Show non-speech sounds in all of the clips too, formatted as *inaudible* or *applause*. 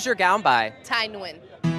Who's your gown by? Tai Nguyen.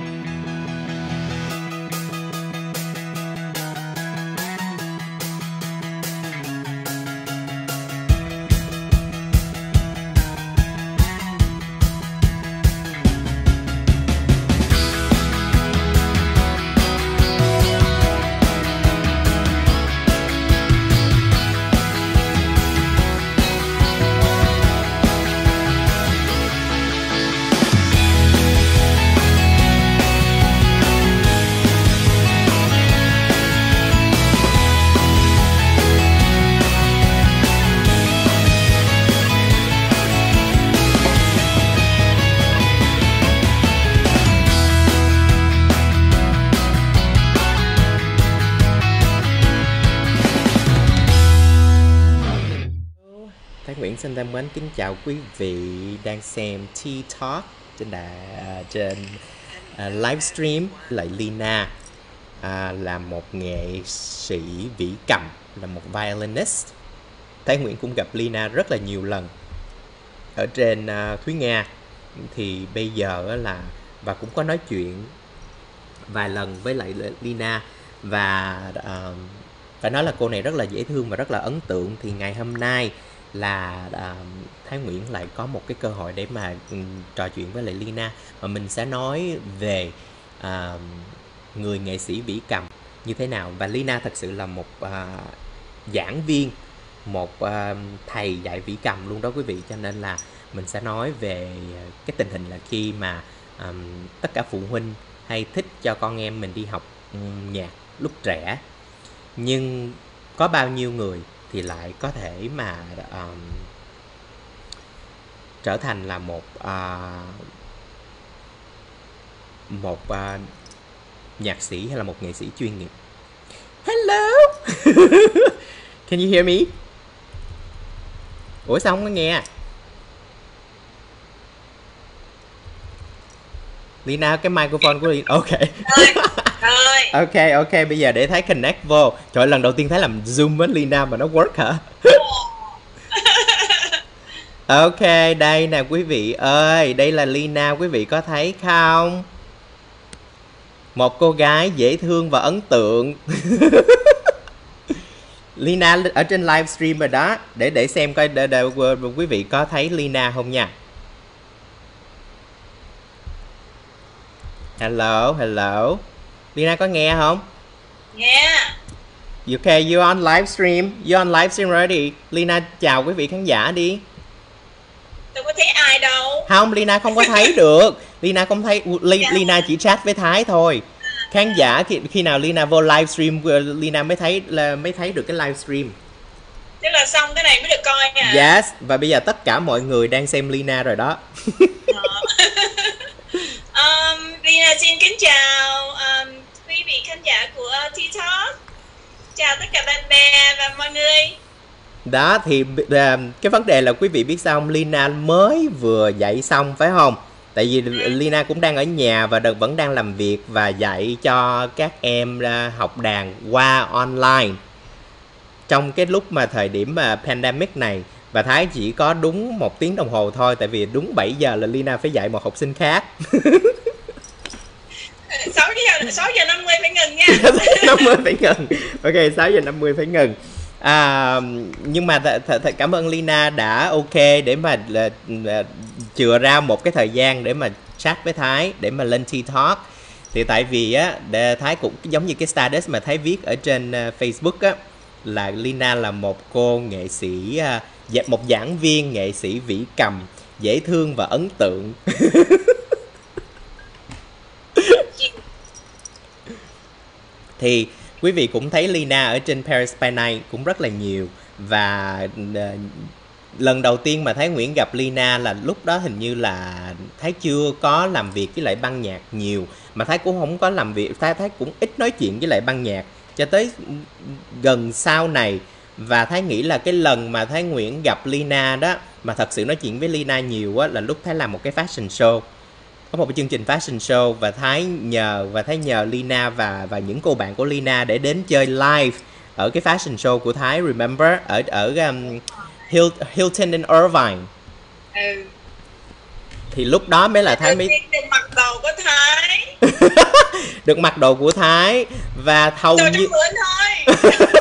Thân mến kính chào quý vị đang xem Tea Talk trên đà uh, à, trên à, uh, livestream lại Lina. Uh, là một nghệ sĩ vĩ cầm là một violinist. Thái Nguyễn cũng gặp Lina rất là nhiều lần. Ở trên uh, Thúy Nga thì bây giờ là và cũng có nói chuyện vài lần với lại Lina. Và uh, phải nói là cô này rất là dễ thương và rất là ấn tượng. Thì ngày hôm nay là à, Thái Nguyễn lại có một cái cơ hội để mà ừ, trò chuyện với lại Lina. Mà mình sẽ nói về à, người nghệ sĩ vĩ cầm như thế nào. Và Lina thật sự là một à, giảng viên một à, thầy dạy vĩ cầm luôn đó quý vị. Cho nên là mình sẽ nói về cái tình hình là khi mà à, tất cả phụ huynh hay thích cho con em mình đi học ừ, nhạc lúc trẻ. Nhưng có bao nhiêu người thì lại có thể mà um, trở thành là một uh, một uh, nhạc sĩ hay là một nghệ sĩ chuyên nghiệp. Hello! *laughs* Can you hear me? Ủa sao không có nghe? Lina cái microphone của Lina ok *laughs* Rồi, ok ok bây giờ để thấy connect vô. Trời lần đầu tiên thấy làm zoom với Lina mà nó work hả? *laughs* Ok đây nè quý vị ơi. Đây là Lina quý vị có thấy không? Một cô gái dễ thương và ấn tượng. *laughs* Lina ở trên livestream rồi đó. Để để xem coi để, để, quý vị có thấy Lina không nha. Hello hello Lina có nghe không? Nghe. You okay, you on livestream You on livestream already? Lina chào quý vị khán giả đi. Tôi có thấy ai đâu. Không, Lina không có thấy được. Lina không thấy Li, Lina chỉ chat với Thái thôi. Khán giả khi, khi nào Lina vô livestream Lina mới thấy là mới thấy được cái livestream Tức là xong cái này mới được coi nha Yes, và bây giờ tất cả mọi người đang xem Lina rồi đó. *laughs* Um, Rina xin kính chào. Quý vị khán giả của TikTok Chào tất cả bạn bè và mọi người. Đó thì uh, cái vấn đề là quý vị biết sao không? Lina mới vừa dạy xong phải không? Tại vì Lina cũng đang ở nhà và đợt vẫn đang làm việc và dạy cho các em uh, học đàn qua online. Trong cái lúc mà thời điểm mà pandemic này và Thái chỉ có đúng một tiếng đồng hồ thôi Tại vì đúng 7 giờ là Lina phải dạy một học sinh khác *laughs* *laughs* 6 giờ, 6 giờ 50 phải ngừng nha. *laughs* 50 phải ngừng. Ok 6 giờ 50 phải ngừng. À, Nhưng mà thật th- th- cảm ơn Lina đã ok để mà là, là, chừa ra một cái thời gian để mà chat với Thái Để mà lên Tea Talk. Thì tại vì á để Thái cũng giống như cái status mà Thái viết ở trên uh, Facebook á Là Lina là một cô nghệ sĩ uh, Một giảng viên nghệ sĩ vĩ cầm Dễ thương và ấn tượng. *laughs* thì quý vị cũng thấy Lina ở trên Paris by Night cũng rất là nhiều. Và uh, lần đầu tiên mà Thái Nguyễn gặp Lina là lúc đó hình như là Thái chưa có làm việc với lại ban nhạc nhiều. Mà Thái cũng không có làm việc Thái Thái cũng ít nói chuyện với lại ban nhạc cho tới gần sau này. Và Thái nghĩ là cái lần mà Thái Nguyễn gặp Lina đó mà thật sự nói chuyện với Lina nhiều á là lúc Thái làm một cái fashion show có một cái chương trình fashion show và Thái nhờ và Thái nhờ Lina và và những cô bạn của Lina để đến chơi live ở cái fashion show của Thái remember ở ở um, Hil, Hilton in Irvine. Ừ. thì lúc đó mới là thái mới được mặc đồ của thái. *laughs* Được mặc đồ của thái và hầu như thôi *laughs*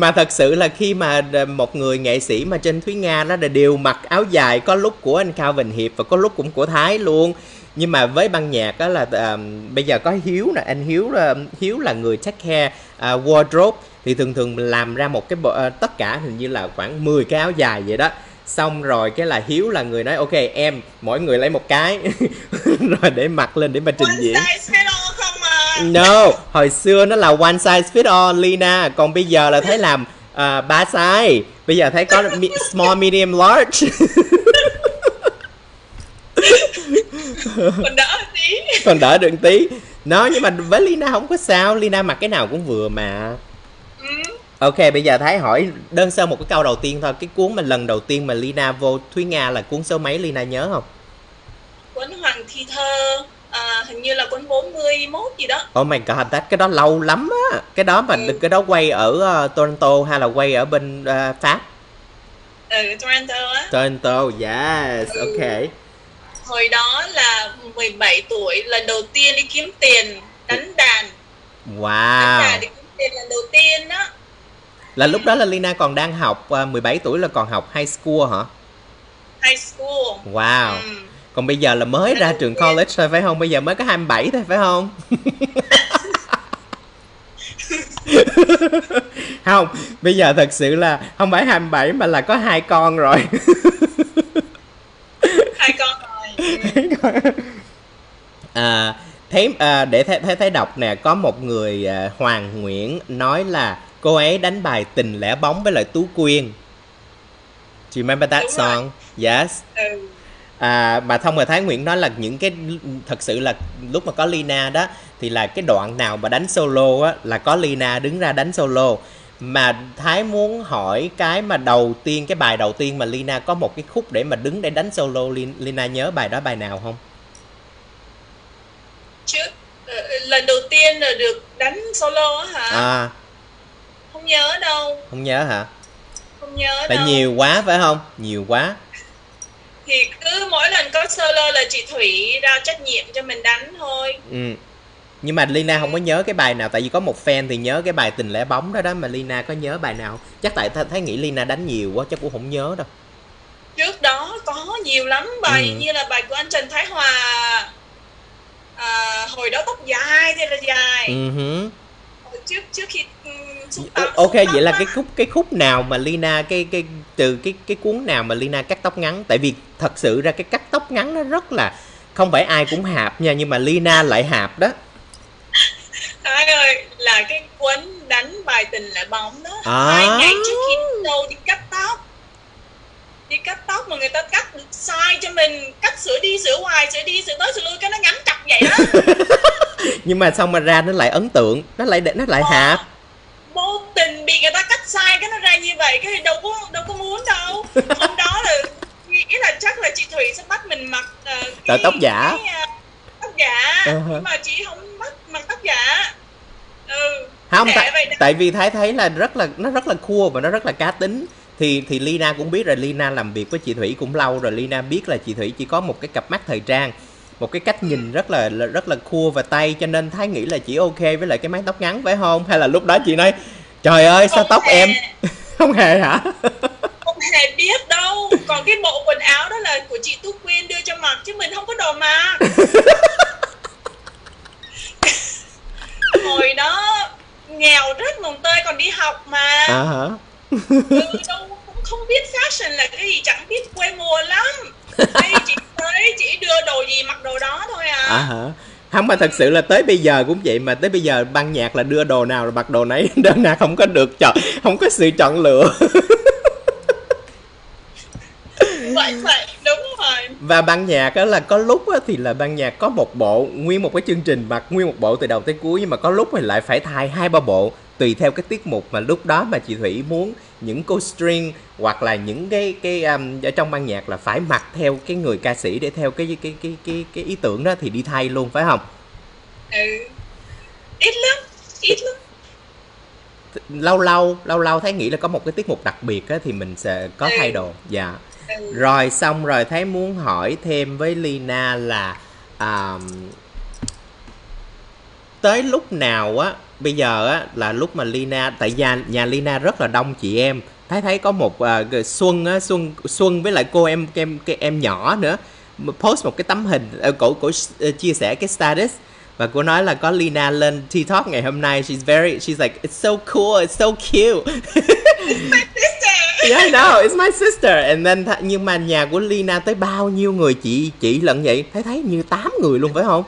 mà thật sự là khi mà một người nghệ sĩ mà trên Thúy Nga đó là đều mặc áo dài có lúc của anh Cao Vinh Hiệp và có lúc cũng của Thái luôn. Nhưng mà với ban nhạc đó là à, bây giờ có Hiếu nè anh Hiếu là Hiếu là người take care à, wardrobe thì thường thường làm ra một cái bộ, à, tất cả hình như là khoảng 10 cái áo dài vậy đó. Xong rồi cái là Hiếu là người nói ok em mỗi người lấy một cái. *laughs* Rồi để mặc lên để mà trình diễn No, hồi xưa nó là one size fit all Lina, còn bây giờ là thấy làm à, ba size. Bây giờ thấy có mi- small, medium, large. còn đỡ tí Còn đỡ được tí. Nó nhưng mà với Lina không có sao, Lina mặc cái nào cũng vừa mà. ừ. Ok, bây giờ Thái hỏi đơn sơ một cái câu đầu tiên thôi. Cái cuốn mà lần đầu tiên mà Lina vô Thúy Nga là cuốn số mấy Lina nhớ không? cuốn hoàng thi thơ à, hình như là cuốn 41 gì đó Oh my god, that, cái đó lâu lắm á. Cái đó mà Ừ. cái đó quay ở ờ, Toronto hay là quay ở bên ờ, Pháp? ở Toronto á Toronto, yes, Ừ. ok. hồi đó là 17 tuổi lần đầu tiên đi kiếm tiền đánh đàn đánh Wow. đàn đi kiếm tiền lần đầu tiên đó Là lúc đó là Lina còn đang học à, 17 tuổi là còn học high school hả? high school Wow. ừ. Còn bây giờ là mới ra trường college thôi phải không? Bây giờ mới có 27 thôi phải không? *laughs* không, bây giờ thật sự là không phải 27 mà là có hai con rồi. *laughs* hai con rồi à, thấy à, để thấy, thấy thấy đọc nè có một người à, Hoàng Nguyễn nói là cô ấy đánh bài tình lẻ bóng với lại Tú Quyên. Do you remember that Đúng rồi. song? Yes. ừ. À, mà thông rồi Thái Nguyễn nói là những cái thật sự là lúc mà có Lina đó thì là cái đoạn nào mà đánh solo á là có Lina đứng ra đánh solo mà Thái muốn hỏi cái mà đầu tiên cái bài đầu tiên mà Lina có một cái khúc để mà đứng để đánh solo Lin- Lina nhớ bài đó bài nào không? trước ờ, lần đầu tiên là được đánh solo á hả À không nhớ đâu không nhớ hả? không nhớ Tại đâu nhiều quá phải không? Nhiều quá. Thì cứ mỗi lần có solo là chị Thủy ra trách nhiệm cho mình đánh thôi Ừ. Nhưng mà Lina không có nhớ cái bài nào tại vì có một fan thì nhớ cái bài tình lẻ bóng đó đó mà Lina có nhớ bài nào? Chắc tại Thái, Thái nghĩ Lina đánh nhiều quá chắc cũng không nhớ đâu. trước đó có nhiều lắm bài Ừ. như là bài của anh Trần Thái Hòa à, hồi đó tóc dài thì là dài Ừ trước trước khi tóc- ok xúc tóc vậy là á. cái khúc cái khúc nào mà Lina cái cái từ cái cái cuốn nào mà Lina cắt tóc ngắn tại vì thật sự ra cái cắt tóc ngắn nó rất là không phải ai cũng hạp nha nhưng mà Lina lại hạp đó. Thái ơi là cái cuốn đánh bài tình là bóng đó. À. hai ngày trước khi đâu đi cắt tóc. Đi cắt tóc mà người ta cắt được sai cho mình cắt sửa đi sửa hoài sửa đi sửa tới sửa lui cái nó ngắn chặt vậy đó. *laughs* Nhưng mà xong mà ra nó lại ấn tượng nó lại nó lại hạp? vô tình bị người ta cắt sai cái nó ra như vậy cái đâu có đâu có muốn đâu. Hôm đó là nghĩ là chắc là chị Thủy sẽ bắt mình mặc ờ, Tờ tóc giả. cái, ờ, tóc giả. Uh-huh. nhưng mà chị không bắt mặc tóc giả. Ừ không tại, tại vì thái thấy là rất là nó rất là cool và nó rất là cá tính. Thì thì Lina cũng biết rồi Lina làm việc với chị Thủy cũng lâu rồi. Lina biết là chị Thủy chỉ có một cái cặp mắt thời trang một cái cách nhìn rất là là- rất là cool và tay cho nên thái nghĩ là chị ok với lại cái mái tóc ngắn phải không? Hay là lúc đó chị nói trời ơi sao Không tóc hề. em? *laughs* Không hề hả không hề biết đâu. Còn cái bộ quần áo đó là của chị Tú Quyên đưa cho mặc chứ mình không có đồ mặc. *laughs* Hồi đó nghèo rất mồng tơi còn đi học mà. À hả? Ừ, đâu cũng không biết fashion là cái gì chẳng biết quê mùa lắm. Đây chị thấy chị đưa đồ gì mặc đồ đó thôi à, à hả? Không mà thật sự là tới bây giờ cũng vậy mà tới bây giờ ban nhạc là đưa đồ nào là mặc đồ nấy. *laughs* Đơn nào không có được chọn không có sự chọn lựa *laughs* vậy vậy đúng rồi. Và ban nhạc á là có lúc á thì là ban nhạc có một bộ nguyên một cái chương trình mặc nguyên một bộ từ đầu tới cuối nhưng mà có lúc thì lại phải thay hai ba bộ tùy theo cái tiết mục mà lúc đó mà chị Thủy muốn những cô string hoặc là những cái cái um, ở trong ban nhạc là phải mặc theo cái người ca sĩ để theo cái cái cái cái cái, cái ý tưởng đó thì đi thay luôn phải không? Ừ. Ít lắm ít lắm lâu lâu lâu lâu thấy nghĩ là có một cái tiết mục đặc biệt á thì mình sẽ có Ừ. thay đồ dạ Ừ. rồi xong rồi thấy muốn hỏi thêm với Lina là um, tới lúc nào á bây giờ á là lúc mà Lina tại nhà nhà Lina rất là đông chị em thấy thấy có một uh, Xuân á Xuân Xuân với lại cô em em em nhỏ nữa post một cái tấm hình uh, cổ cổ uh, chia sẻ cái status và cô nói là có Lina lên TikTok ngày hôm nay. She's very she's like it's so cool it's so cute. *laughs* Yeah I know it's my sister. And then th- nhưng mà nhà của Lina tới bao nhiêu người chị chị lận vậy? Thấy thấy như 8 người luôn phải không?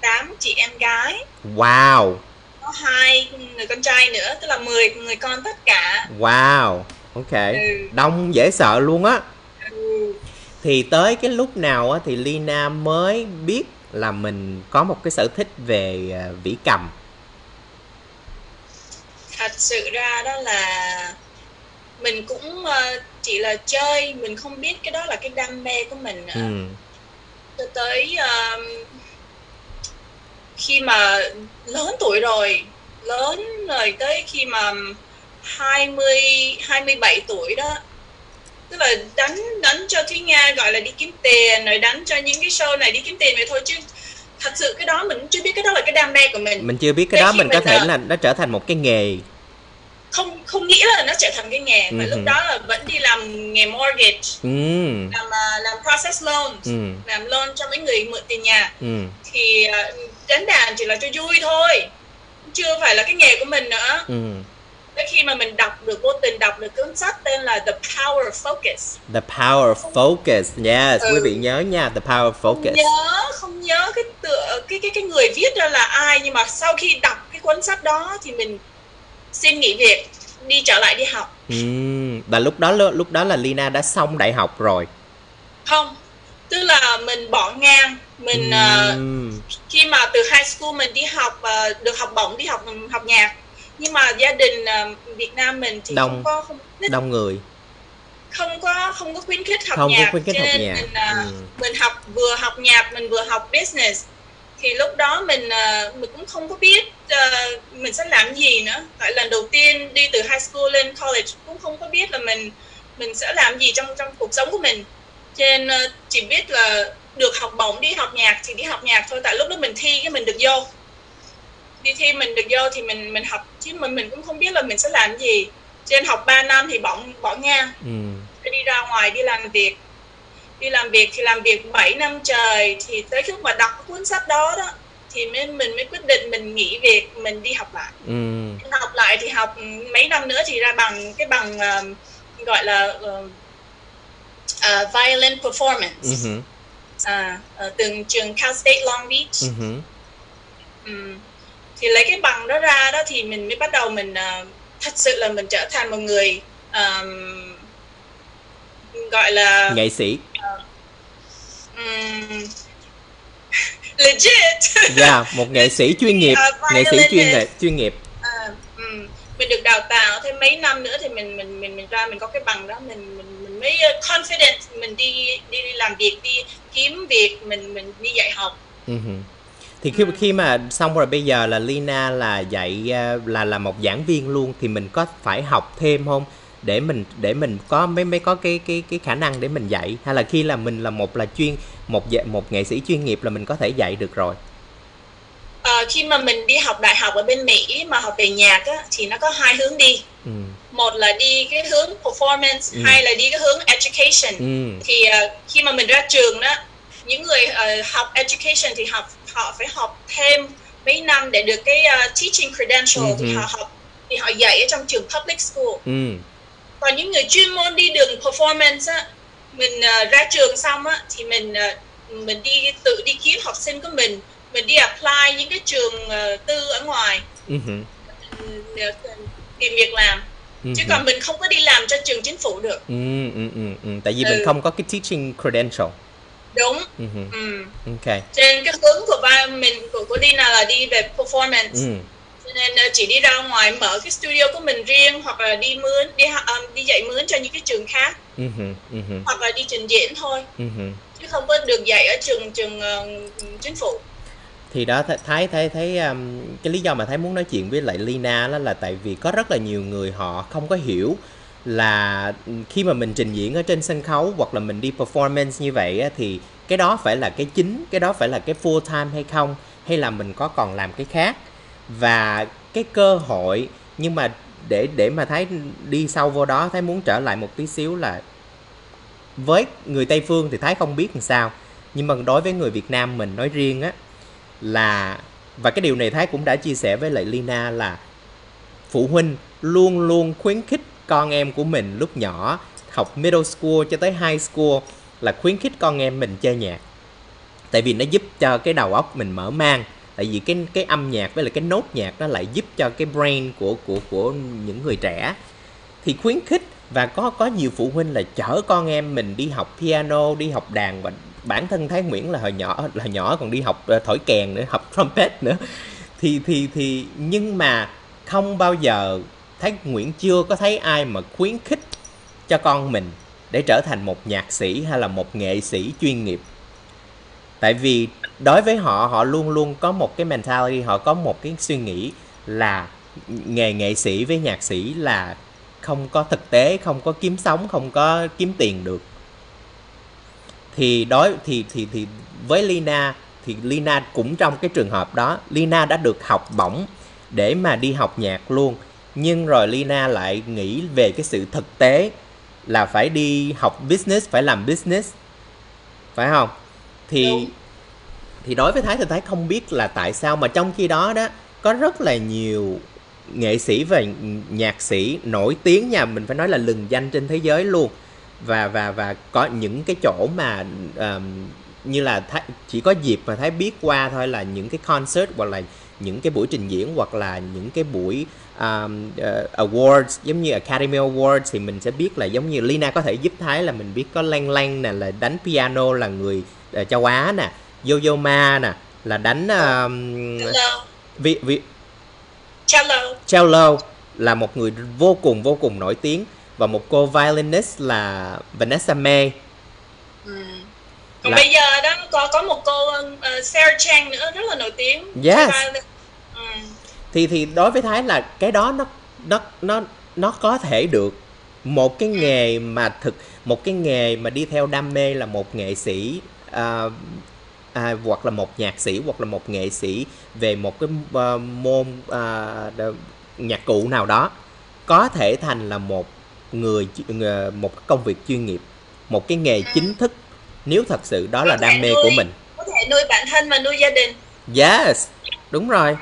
Tám chị em gái. Wow. Có hai người con trai nữa tức là 10 người con tất cả. Wow. Ok. Ừ. đông dễ sợ luôn á. Ừ. thì tới cái lúc nào á thì Lina mới biết là mình có một cái sở thích về à, vĩ cầm. Thật sự ra đó là mình cũng ờ, chỉ là chơi mình không biết cái đó là cái đam mê của mình nữa. Ừ. Cho tới um, khi mà lớn tuổi rồi lớn rồi tới khi mà 20 27 tuổi đó tức là đánh đánh cho Thúy Nga gọi là đi kiếm tiền rồi đánh cho những cái show này đi kiếm tiền vậy thôi chứ thật sự cái đó mình chưa biết cái đó là cái đam mê của mình. Mình chưa biết cái Tới đó mình có thể là nó trở thành một cái nghề. Không không nghĩ là nó trở thành cái nghề mà Ừ lúc hử. đó là vẫn đi làm nghề mortgage ừ. làm à, làm process loans ừ. làm loan cho mấy người mượn tiền nhà. Ừ. Thì à, đánh đàn chỉ là cho vui thôi chưa phải là cái nghề của mình nữa. Ừ tới khi mà mình đọc được vô tình đọc được cuốn sách tên là The Power of Focus. The power of focus yes Ừ. quý vị nhớ nha the power of không focus nhớ không nhớ cái tựa cái cái cái người viết ra là ai nhưng mà sau khi đọc cái cuốn sách đó thì mình xin nghỉ việc đi trở lại đi học. Ừ và lúc đó lúc đó là Lina đã xong đại học rồi. Không tức là mình bỏ ngang mình à, Ừm, khi mà từ high school mình đi học à, được học bổng đi học học nhạc nhưng mà gia đình à, Việt Nam mình thì Đông. không có không thích. Đông người. Không có không có khuyến khích học Không nhạc khuyến khích cho nên nhạc. mình à, Ừ. mình học vừa học nhạc mình vừa học business. Thì lúc đó mình à, mình cũng không có biết mình sẽ làm gì nữa. Tại lần đầu tiên đi từ high school lên college cũng không có biết là mình mình sẽ làm gì trong trong cuộc sống của mình. Cho nên chỉ biết là được học bổng đi học nhạc thì đi học nhạc thôi. Tại lúc đó mình thi cái mình được vô đi thi mình được vô thì mình mình học chứ mình mình cũng không biết là mình sẽ làm gì. Cho nên học 3 năm thì bỏ bỏ ngang Tôi đi ra ngoài đi làm việc. Đi làm việc thì làm việc 7 năm trời thì tới lúc mà đọc cuốn sách đó đó thì mới mình mới quyết định mình nghỉ việc mình đi học lại. Ừm, học lại thì học mấy năm nữa thì ra bằng cái bằng ờ, gọi là ờ, ờ, violin performance. Ừm, à, ở từng trường Cal State Long Beach. Ừm, Ừm. Thì lấy cái bằng đó ra đó thì mình mới bắt đầu mình ờ, thật sự là mình trở thành một người ờm, gọi là nghệ sĩ. ừm, *laughs* legit. Yeah một nghệ sĩ chuyên nghiệp À, nghệ sĩ chuyên nghiệp chuyên nghiệp. À, ừm, mình được đào tạo thêm mấy năm nữa thì mình mình mình mình ra mình có cái bằng đó mình mình mình mới confident mình đi đi làm việc đi kiếm việc mình mình đi dạy học. Ừm. Thì khi khi mà xong rồi bây giờ là Lina là dạy à, là là một giảng viên luôn thì mình có phải học thêm không? Để mình để mình có mới mới có cái cái cái khả năng để mình dạy? Hay là khi là mình là một là chuyên một một nghệ sĩ chuyên nghiệp là mình có thể dạy được rồi? Ờ, khi mà mình đi học đại học ở bên Mỹ mà học về nhạc á, thì nó có hai hướng đi. Ừ. Một là đi cái hướng performance Ừ. hai là đi cái hướng education. Ừ. Thì ờ, khi mà mình ra trường đó những người ờ, học education thì học họ phải học thêm mấy năm để được cái ờ, teaching credential Ừ thì hừ. họ học thì họ dạy ở trong trường public school. Ừ. Còn những người chuyên môn đi đường performance á mình ờ, ra trường xong á thì mình ờ, mình đi tự đi kiếm học sinh của mình mình đi apply những cái trường ờ, tư ở ngoài. Ừ ừ, để tìm việc làm. Ừ chứ còn mình không có đi làm cho trường chính phủ được. Ừ ừ ừ ừ. Tại vì mình Ừ. không có cái teaching credential đúng. Hử, ừ. ok. Trên cái hướng của ba mình của của Dina là đi về performance. Ừ. Cho nên ờ, chỉ đi ra ngoài mở cái studio của mình riêng hoặc là đi mướn đi ờ, đi dạy mướn cho những cái trường khác. Ừ hử, hoặc là đi trình diễn thôi. Hử. chứ không có được dạy ở trường trường ờ, chính phủ. Thì đó th- thấy thấy thấy um, cái lý do mà thấy muốn nói chuyện với lại Lina đó là tại vì có rất là nhiều người họ không có hiểu là khi mà mình trình diễn ở trên sân khấu hoặc là mình đi performance như vậy á, thì cái đó phải là cái chính cái đó phải là cái full time hay không hay là mình có còn làm cái khác. Và cái cơ hội nhưng mà để để mà thấy đi sâu vô đó thấy muốn trở lại một tí xíu là với người tây phương thì thái không biết làm sao. Nhưng mà đối với người việt nam mình nói riêng á là và cái điều này thái cũng đã chia sẻ với lại lina là phụ huynh luôn luôn khuyến khích con em của mình lúc nhỏ, học middle school cho tới high school là khuyến khích con em mình chơi nhạc. Tại vì nó giúp cho cái đầu óc mình mở mang, tại vì cái cái âm nhạc với lại cái nốt nhạc nó lại giúp cho cái brain của của của những người trẻ. Thì khuyến khích và có có nhiều phụ huynh là chở con em mình đi học piano, đi học đàn và bản thân thái nguyễn là hồi nhỏ, là nhỏ còn đi học ờ, thổi kèn nữa, học *laughs* trumpet nữa. Thì thì thì nhưng mà không bao giờ thấy nguyễn chưa có thấy ai mà khuyến khích cho con mình để trở thành một nhạc sĩ hay là một nghệ sĩ chuyên nghiệp. Tại vì đối với họ họ luôn luôn có một cái mentality, họ có một cái suy nghĩ là nghề nghệ sĩ với nhạc sĩ là không có thực tế, không có kiếm sống, không có kiếm tiền được. Thì đối, thì thì thì với Lina, thì Lina cũng trong cái trường hợp đó, Lina đã được học bổng để mà đi học nhạc luôn nhưng rồi Lina lại nghĩ về cái sự thực tế là phải đi học business phải làm business. Phải không? Thì Đúng. thì đối với thái thì thái không biết là tại sao mà trong khi đó đó có rất là nhiều nghệ sĩ và nhạc sĩ nổi tiếng nha mình phải nói là lừng danh trên thế giới luôn. Và và và có những cái chỗ mà um, như là thái, chỉ có dịp mà thái biết qua thôi là những cái concert hoặc là những cái buổi trình diễn hoặc là những cái buổi um, uh, awards giống như Academy Awards thì mình sẽ biết là giống như Lina có thể giúp Thái là mình biết có Lan Lan nè là đánh piano là người uh, châu Á nè Yo-Yo Ma nè là đánh um, vi, vi, cello. Cello là một người vô cùng vô cùng nổi tiếng. Và một cô violinist là Vanessa May ừ. còn là... bây giờ đó có có một cô uh, Sarah Chang nữa rất là nổi tiếng. Yes. Ừ. thì thì đối với Thái là cái đó nó nó nó nó có thể được. Một cái nghề mà thực một cái nghề mà đi theo đam mê là một nghệ sĩ uh, à, hoặc là một nhạc sĩ hoặc là một nghệ sĩ về một cái uh, môn uh, nhạc cụ nào đó có thể thành là một người một công việc chuyên nghiệp một cái nghề chính thức. Nếu thật sự đó là đam mê nuôi, của mình. có thể nuôi bản thân và nuôi gia đình. Yes đúng rồi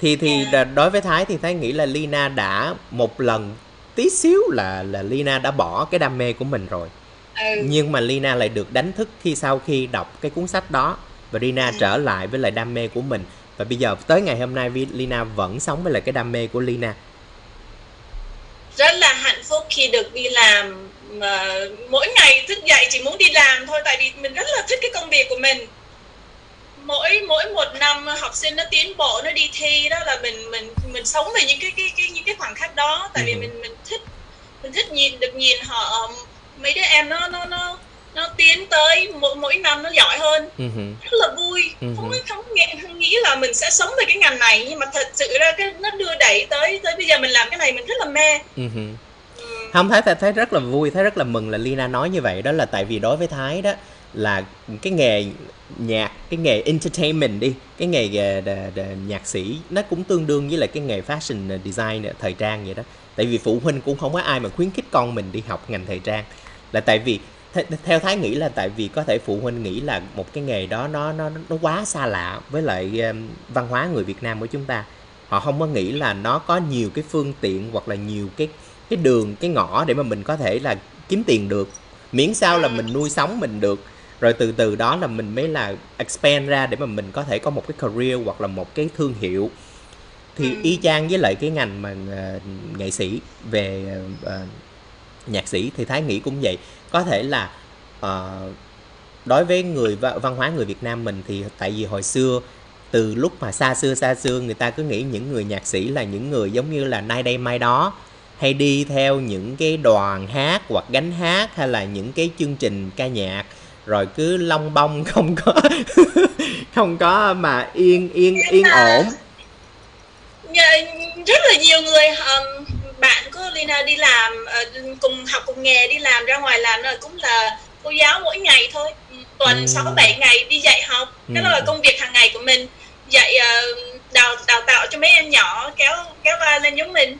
thì thì yeah. đối với thái thì thái nghĩ là lina đã một lần tí xíu là là lina đã bỏ cái đam mê của mình rồi ừ. nhưng mà lina lại được đánh thức khi sau khi đọc cái cuốn sách đó và lina ừ. trở lại với lại đam mê của mình và bây giờ tới ngày hôm nay lina vẫn sống với lại cái đam mê của lina rất là hạnh phúc khi được đi làm mà mỗi ngày thức dậy chỉ muốn đi làm thôi tại vì mình rất là thích cái công việc của mình mỗi mỗi một năm học sinh nó tiến bộ nó đi thi đó là mình mình mình sống về những cái cái, cái những cái khoảnh khắc đó tại vì ừ. mình mình thích mình thích nhìn được nhìn họ mấy đứa em nó nó nó nó tiến tới mỗi mỗi năm nó giỏi hơn uh-huh. rất là vui uh-huh. không không nghĩ, không nghĩ là mình sẽ sống về cái ngành này nhưng mà thật sự ra cái nó đưa đẩy tới tới bây giờ mình làm cái này mình rất là mê uh-huh. không thấy thấy rất là vui thấy rất là mừng là Lina nói như vậy đó là tại vì đối với Thái đó là cái nghề nhạc cái nghề entertainment đi cái nghề ờ, đ, đ, nhạc sĩ nó cũng tương đương với lại cái nghề fashion ờ, design ờ, thời trang vậy đó. Tại vì phụ huynh cũng không có ai mà khuyến khích con mình đi học ngành thời trang. Là tại vì theo thái nghĩ là tại vì có thể phụ huynh nghĩ là một cái nghề đó nó nó nó quá xa lạ với lại um, văn hóa người Việt Nam của chúng ta. Họ không có nghĩ là nó có nhiều cái phương tiện hoặc là nhiều cái cái đường cái ngõ để mà mình có thể là kiếm tiền được. Miễn sao là mình nuôi sống mình được rồi từ từ đó là mình mới là expand ra để mà mình có thể có một cái career hoặc là một cái thương hiệu. Thì ừ. y chang với lại cái ngành mà uh, nghệ sĩ về uh, nhạc sĩ thì thái nghĩ cũng vậy. Có thể là uh, đối với người văn hóa người Việt Nam mình thì tại vì hồi xưa từ lúc mà xa xưa xa xưa người ta cứ nghĩ những người nhạc sĩ là những người giống như là nay đây mai đó hay đi theo những cái đoàn hát hoặc gánh hát hay là những cái chương trình ca nhạc rồi cứ long bông *laughs* không có không có mà yên yên yên ổn. rất là nhiều người um, bạn có Lina đi làm uh, cùng học cùng nghề đi làm ra ngoài làm rồi cũng là cô giáo mỗi ngày thôi. Tuần ừ. sáu ừ. bảy ngày đi dạy học. Cái đó là công việc hàng ngày của mình. Dạy uh, đào đào tạo cho mấy em nhỏ kéo kéo vai lên giống mình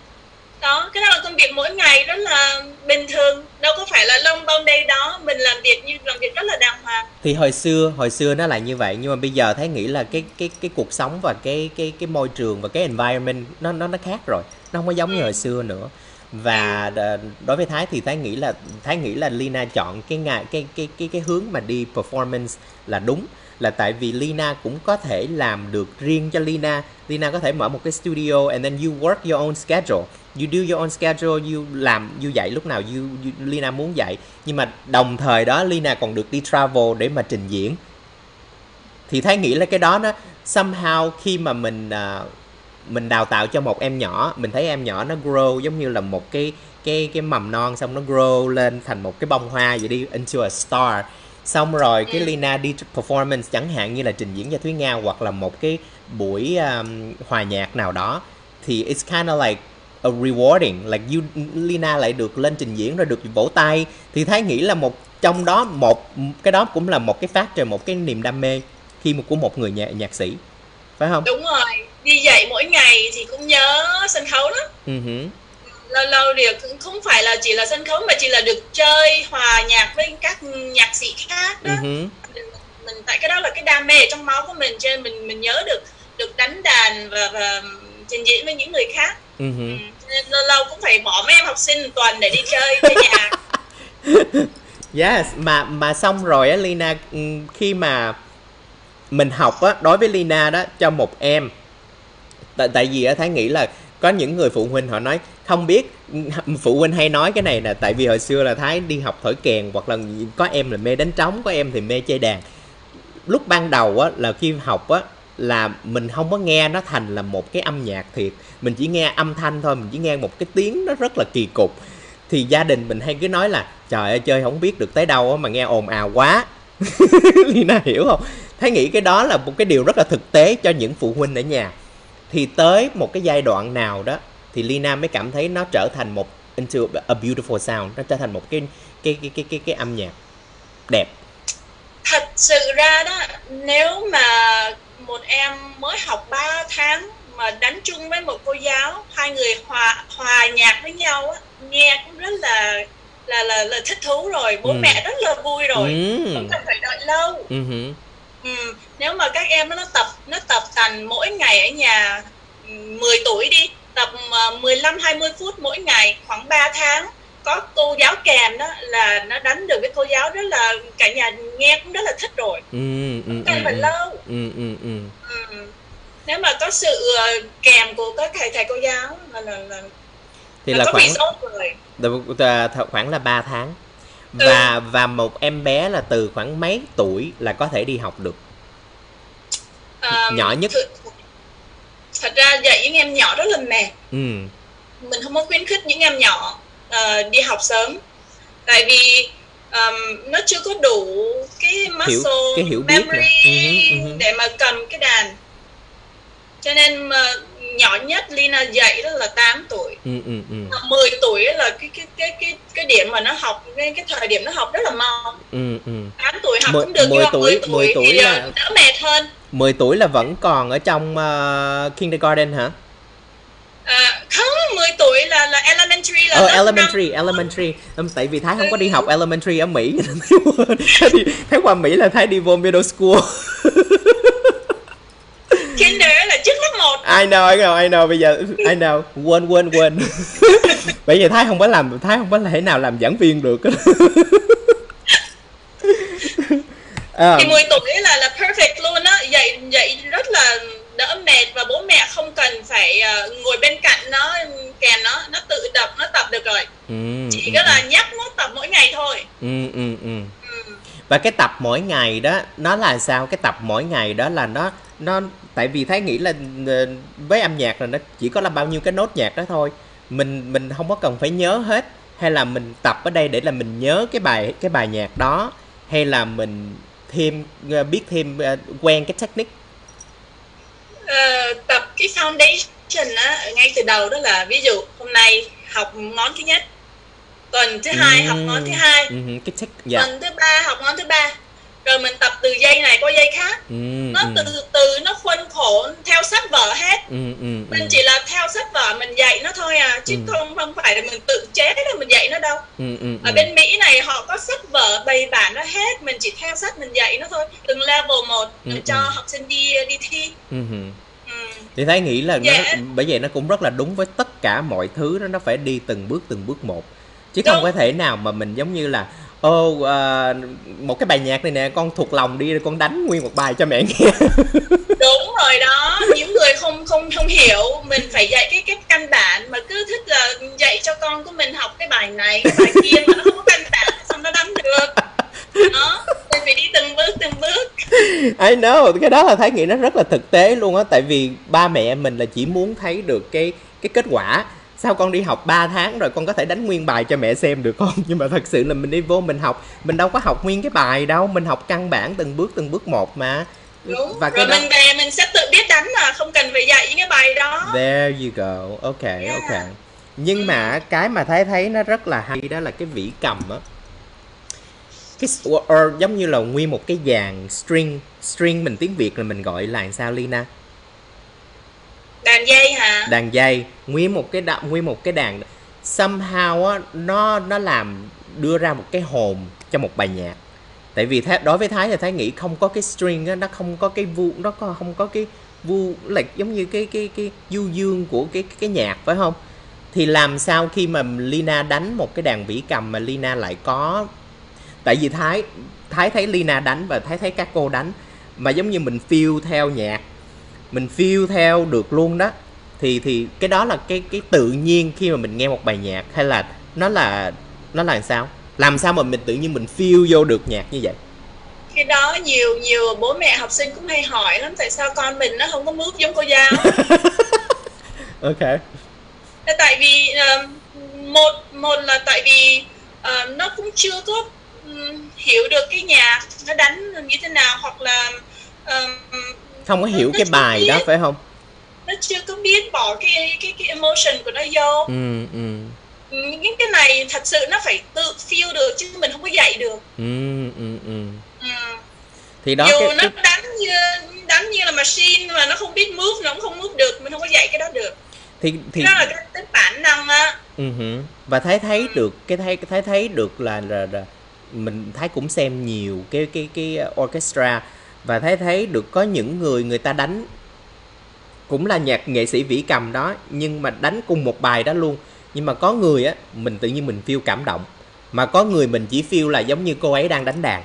đó cái đó là công việc mỗi ngày rất là bình thường. Đâu có phải là lông bông đây đó. Mình làm việc như làm việc rất là đàng hoàng. Thì hồi xưa hồi xưa nó là như vậy. Nhưng mà bây giờ thấy nghĩ là cái cái cái cuộc sống và cái cái cái môi trường và cái environment nó nó nó khác rồi. Nó không có giống ừ. như hồi xưa nữa. Và ừ. đối với thái thì thái nghĩ là thái nghĩ là lina chọn cái ngày cái cái cái cái hướng mà đi performance là đúng là tại vì Lina cũng có thể làm được riêng cho Lina. Lina có thể mở một cái studio and then you work your own schedule. You do your own schedule, you làm, you dạy lúc nào you, you Lina muốn dạy. Nhưng mà đồng thời đó Lina còn được đi travel để mà trình diễn. Thì thấy nghĩ là cái đó nó somehow khi mà mình uh, mình đào tạo cho một em nhỏ, mình thấy em nhỏ nó grow giống như là một cái cái cái mầm non xong nó grow lên thành một cái bông hoa vậy đi into a star xong rồi cái ừ. Lina đi performance chẳng hạn như là trình diễn cho Thúy Nga hoặc là một cái buổi um, hòa nhạc nào đó thì it's kind of like a rewarding. Like you Lina lại được lên trình diễn rồi được vỗ tay. Thì thấy nghĩ là một trong đó một cái đó cũng là một cái phát trời một cái niềm đam mê khi mà của một người nhạc nhạc sĩ. Phải không? Đúng rồi. Đi dạy mỗi ngày thì cũng nhớ sân khấu đó uh-huh lâu lâu thì không phải là chỉ là sân khấu mà chỉ là được chơi hòa nhạc với các nhạc sĩ khác đó uh-huh. mình, tại cái đó là cái đam mê trong máu của mình cho nên mình mình nhớ được được đánh đàn và, và trình diễn với những người khác uh-huh. nên lâu lâu cũng phải bỏ mấy em học sinh tuần để đi chơi chơi nhạc *laughs* yes mà mà xong rồi á Lina ừ, khi mà mình học á đối với Lina đó cho một em tại tại vì á thái nghĩ là có những người phụ huynh họ nói không biết, phụ huynh hay nói cái này là tại vì hồi xưa là thái đi học thổi kèn hoặc là có em là mê đánh trống, có em thì mê chơi đàn. Lúc ban đầu á, là khi học á, là mình không có nghe nó thành là một cái âm nhạc thiệt. Mình chỉ nghe âm thanh thôi, mình chỉ nghe một cái tiếng nó rất là kỳ cục. Thì gia đình mình hay cứ nói là, trời ơi, chơi không biết được tới đâu á, mà nghe ồn ào quá. *laughs* Lina hiểu không? Thấy nghĩ cái đó là một cái điều rất là thực tế cho những phụ huynh ở nhà. Thì tới một cái giai đoạn nào đó thì Lina mới cảm thấy nó trở thành một into a beautiful sound nó trở thành một cái cái cái cái cái, cái âm nhạc đẹp thật sự ra đó nếu mà một em mới học 3 tháng mà đánh chung với một cô giáo hai người hòa hòa nhạc với nhau á nghe cũng rất là là là, là thích thú rồi bố ừ. mẹ rất là vui rồi ừ. không cần phải đợi lâu ừ. Ừ. nếu mà các em nó tập nó tập tành mỗi ngày ở nhà 10 tuổi đi tập 15 20 phút mỗi ngày khoảng 3 tháng có cô giáo kèm đó là nó đánh được với cô giáo rất là cả nhà nghe cũng rất là thích rồi ừ, ừ, ừ, phải ừ. lâu ừ, ừ, ừ. Ừ. nếu mà có sự ờ, kèm của các thầy thầy cô giáo là là, là thì là, là khoảng là, khoảng là 3 tháng và ừ. và một em bé là từ khoảng mấy tuổi là có thể đi học được um, nhỏ nhất th- thật ra dạy những em nhỏ rất là mệt ừ. mình không có khuyến khích những em nhỏ uh, đi học sớm tại vì um, nó chưa có đủ cái muscle hiểu, cái hiểu biết memory uh-huh, uh-huh. để mà cầm cái đàn cho nên uh, nhỏ nhất Lina dạy đó là 8 tuổi ừ, ừ, ừ. 10 tuổi là cái cái cái cái cái điểm mà nó học cái cái thời điểm nó học rất là mau ừ, ừ. 8 tuổi học 10, cũng được 10 nhưng tuổi, 10 tuổi, 10 tuổi thì là... đỡ mệt hơn 10 tuổi là vẫn còn ở trong uh, kindergarten hả? À, không, 10 tuổi là là elementary là oh, elementary, năm. elementary. Tại vì Thái không có đi học elementary ở Mỹ. *laughs* Thái, đi, Thái qua Mỹ là Thái đi vô middle school. *laughs* Kinder là trước lớp 1 I know, I know, I know Bây giờ, I know Quên, quên, quên *laughs* Bây giờ Thái không có làm Thái không có thể nào làm giảng viên được à. thì 10 tuổi là là perfect luôn á dạy dạy rất là đỡ mệt và bố mẹ không cần phải uh, ngồi bên cạnh nó kèm nó nó tự tập nó tập được rồi ừ, chỉ ừ, có là ừ. nhắc nó tập mỗi ngày thôi ừ, ừ, ừ. Ừ. và cái tập mỗi ngày đó nó là sao cái tập mỗi ngày đó là nó nó tại vì thấy nghĩ là ờ, với âm nhạc là nó chỉ có là bao nhiêu cái nốt nhạc đó thôi mình mình không có cần phải nhớ hết hay là mình tập ở đây để là mình nhớ cái bài cái bài nhạc đó hay là mình thêm ờ, biết thêm uh, quen cái technique. Uh, tập cái foundation á ngay từ đầu đó là ví dụ hôm nay học ngón thứ nhất tuần thứ hai học ngón thứ hai uh, cái check dạ. tuần thứ ba học ngón thứ ba rồi mình tập từ dây này qua dây khác ừ, nó ừ, từ từ nó khuôn khổ theo sách vở hết ừ, ừ, ừ. mình chỉ là theo sách vở mình dạy nó thôi à chứ Ừ. không không phải là mình tự chế ra mình dạy nó đâu ừ, ừ, ở ừ. bên Mỹ này họ có sách vở bày bản nó hết mình chỉ theo sách mình dạy nó thôi từng level một Ừ, ừ. cho học sinh đi đi thi Ừ, ừ. ừ. thì thấy nghĩ là nó, Dạ. bởi vậy nó cũng rất là đúng với tất cả mọi thứ đó nó phải đi từng bước từng bước một chứ không Đúng. có thể nào mà mình giống như là ô à, một cái bài nhạc này nè con thuộc lòng đi rồi con đánh nguyên một bài cho mẹ nghe. *laughs* Đúng rồi đó những người không không không hiểu. Mình phải dạy cái cái căn bản mà cứ thích là dạy cho con của mình học cái bài này cái bài kia mà nó không có căn bản xong nó đánh được? Đó mình phải đi từng bước từng bước. I know cái đó là thấy nghĩ nó rất là thực tế luôn á. Tại vì ba mẹ mình là chỉ muốn thấy được cái cái kết quả sao con đi học 3 tháng rồi con có thể đánh nguyên bài cho mẹ xem được không *laughs* nhưng mà thật sự là mình đi vô mình học mình đâu có học nguyên cái bài đâu mình học căn bản từng bước từng bước một mà đúng và cái rồi đó mình về mình sẽ tự biết đánh mà không cần phải dạy những cái bài đó There you go. Ok, Yeah. ok. Nhưng mà cái mà thấy thấy nó rất là hay đó là cái vĩ cầm á. Cái s- or, giống như là nguyên một cái dàn string, string mình tiếng Việt là mình gọi là sao Lina? Đàn dây hả? Đàn dây, nguyên một cái đa, nguyên một cái đàn. Somehow á nó nó làm đưa ra một cái hồn cho một bài nhạc. Tại vì Thái, đối với Thái thì Thái nghĩ không có cái string á, nó không có cái vu, nó có không có cái vu là giống như cái cái cái du dương của cái cái nhạc phải không? Thì làm sao khi mà Lina đánh một cái đàn vĩ cầm mà Lina lại có? Tại vì Thái Thái thấy Lina đánh và Thái thấy các cô đánh. Mà giống như mình feel theo nhạc mình feel theo được luôn đó. Thì thì cái đó là cái cái tự nhiên khi mà mình nghe một bài nhạc hay là nó là nó là sao? Làm sao mà mình tự nhiên mình feel vô được nhạc như vậy? Cái đó nhiều nhiều bố mẹ học sinh cũng hay hỏi lắm tại sao con mình nó không có move giống cô giáo? *laughs* Ok. Là tại vì một một là tại vì ờ, nó cũng chưa có hiểu được cái nhạc nó đánh như thế nào hoặc là không có hiểu Nó cái bài đó biết. phải không? Nó chưa có biết bỏ cái cái cái emotion của nó vô. Ừ ừ. Những cái này thật sự nó phải tự feel được chứ mình không có dạy được. Ừ ừ ừ. Ừm. thì đó dù cái, nó cái đánh như đánh như là machine mà nó không biết move nó cũng không move được mình không có dạy cái đó được. Thì thì cái đó là cái tính bản năng á. Ừ hử. và thấy thấy được cái thấy thấy thấy được là, là, là mình thấy cũng xem nhiều cái cái cái orchestra và thấy thấy được có những người người ta đánh. Cũng là nhạc nghệ sĩ vĩ cầm đó nhưng mà đánh cùng một bài đó luôn. Nhưng mà có người á mình tự nhiên mình feel cảm động. Mà có người mình chỉ feel là giống như cô ấy đang đánh đàn.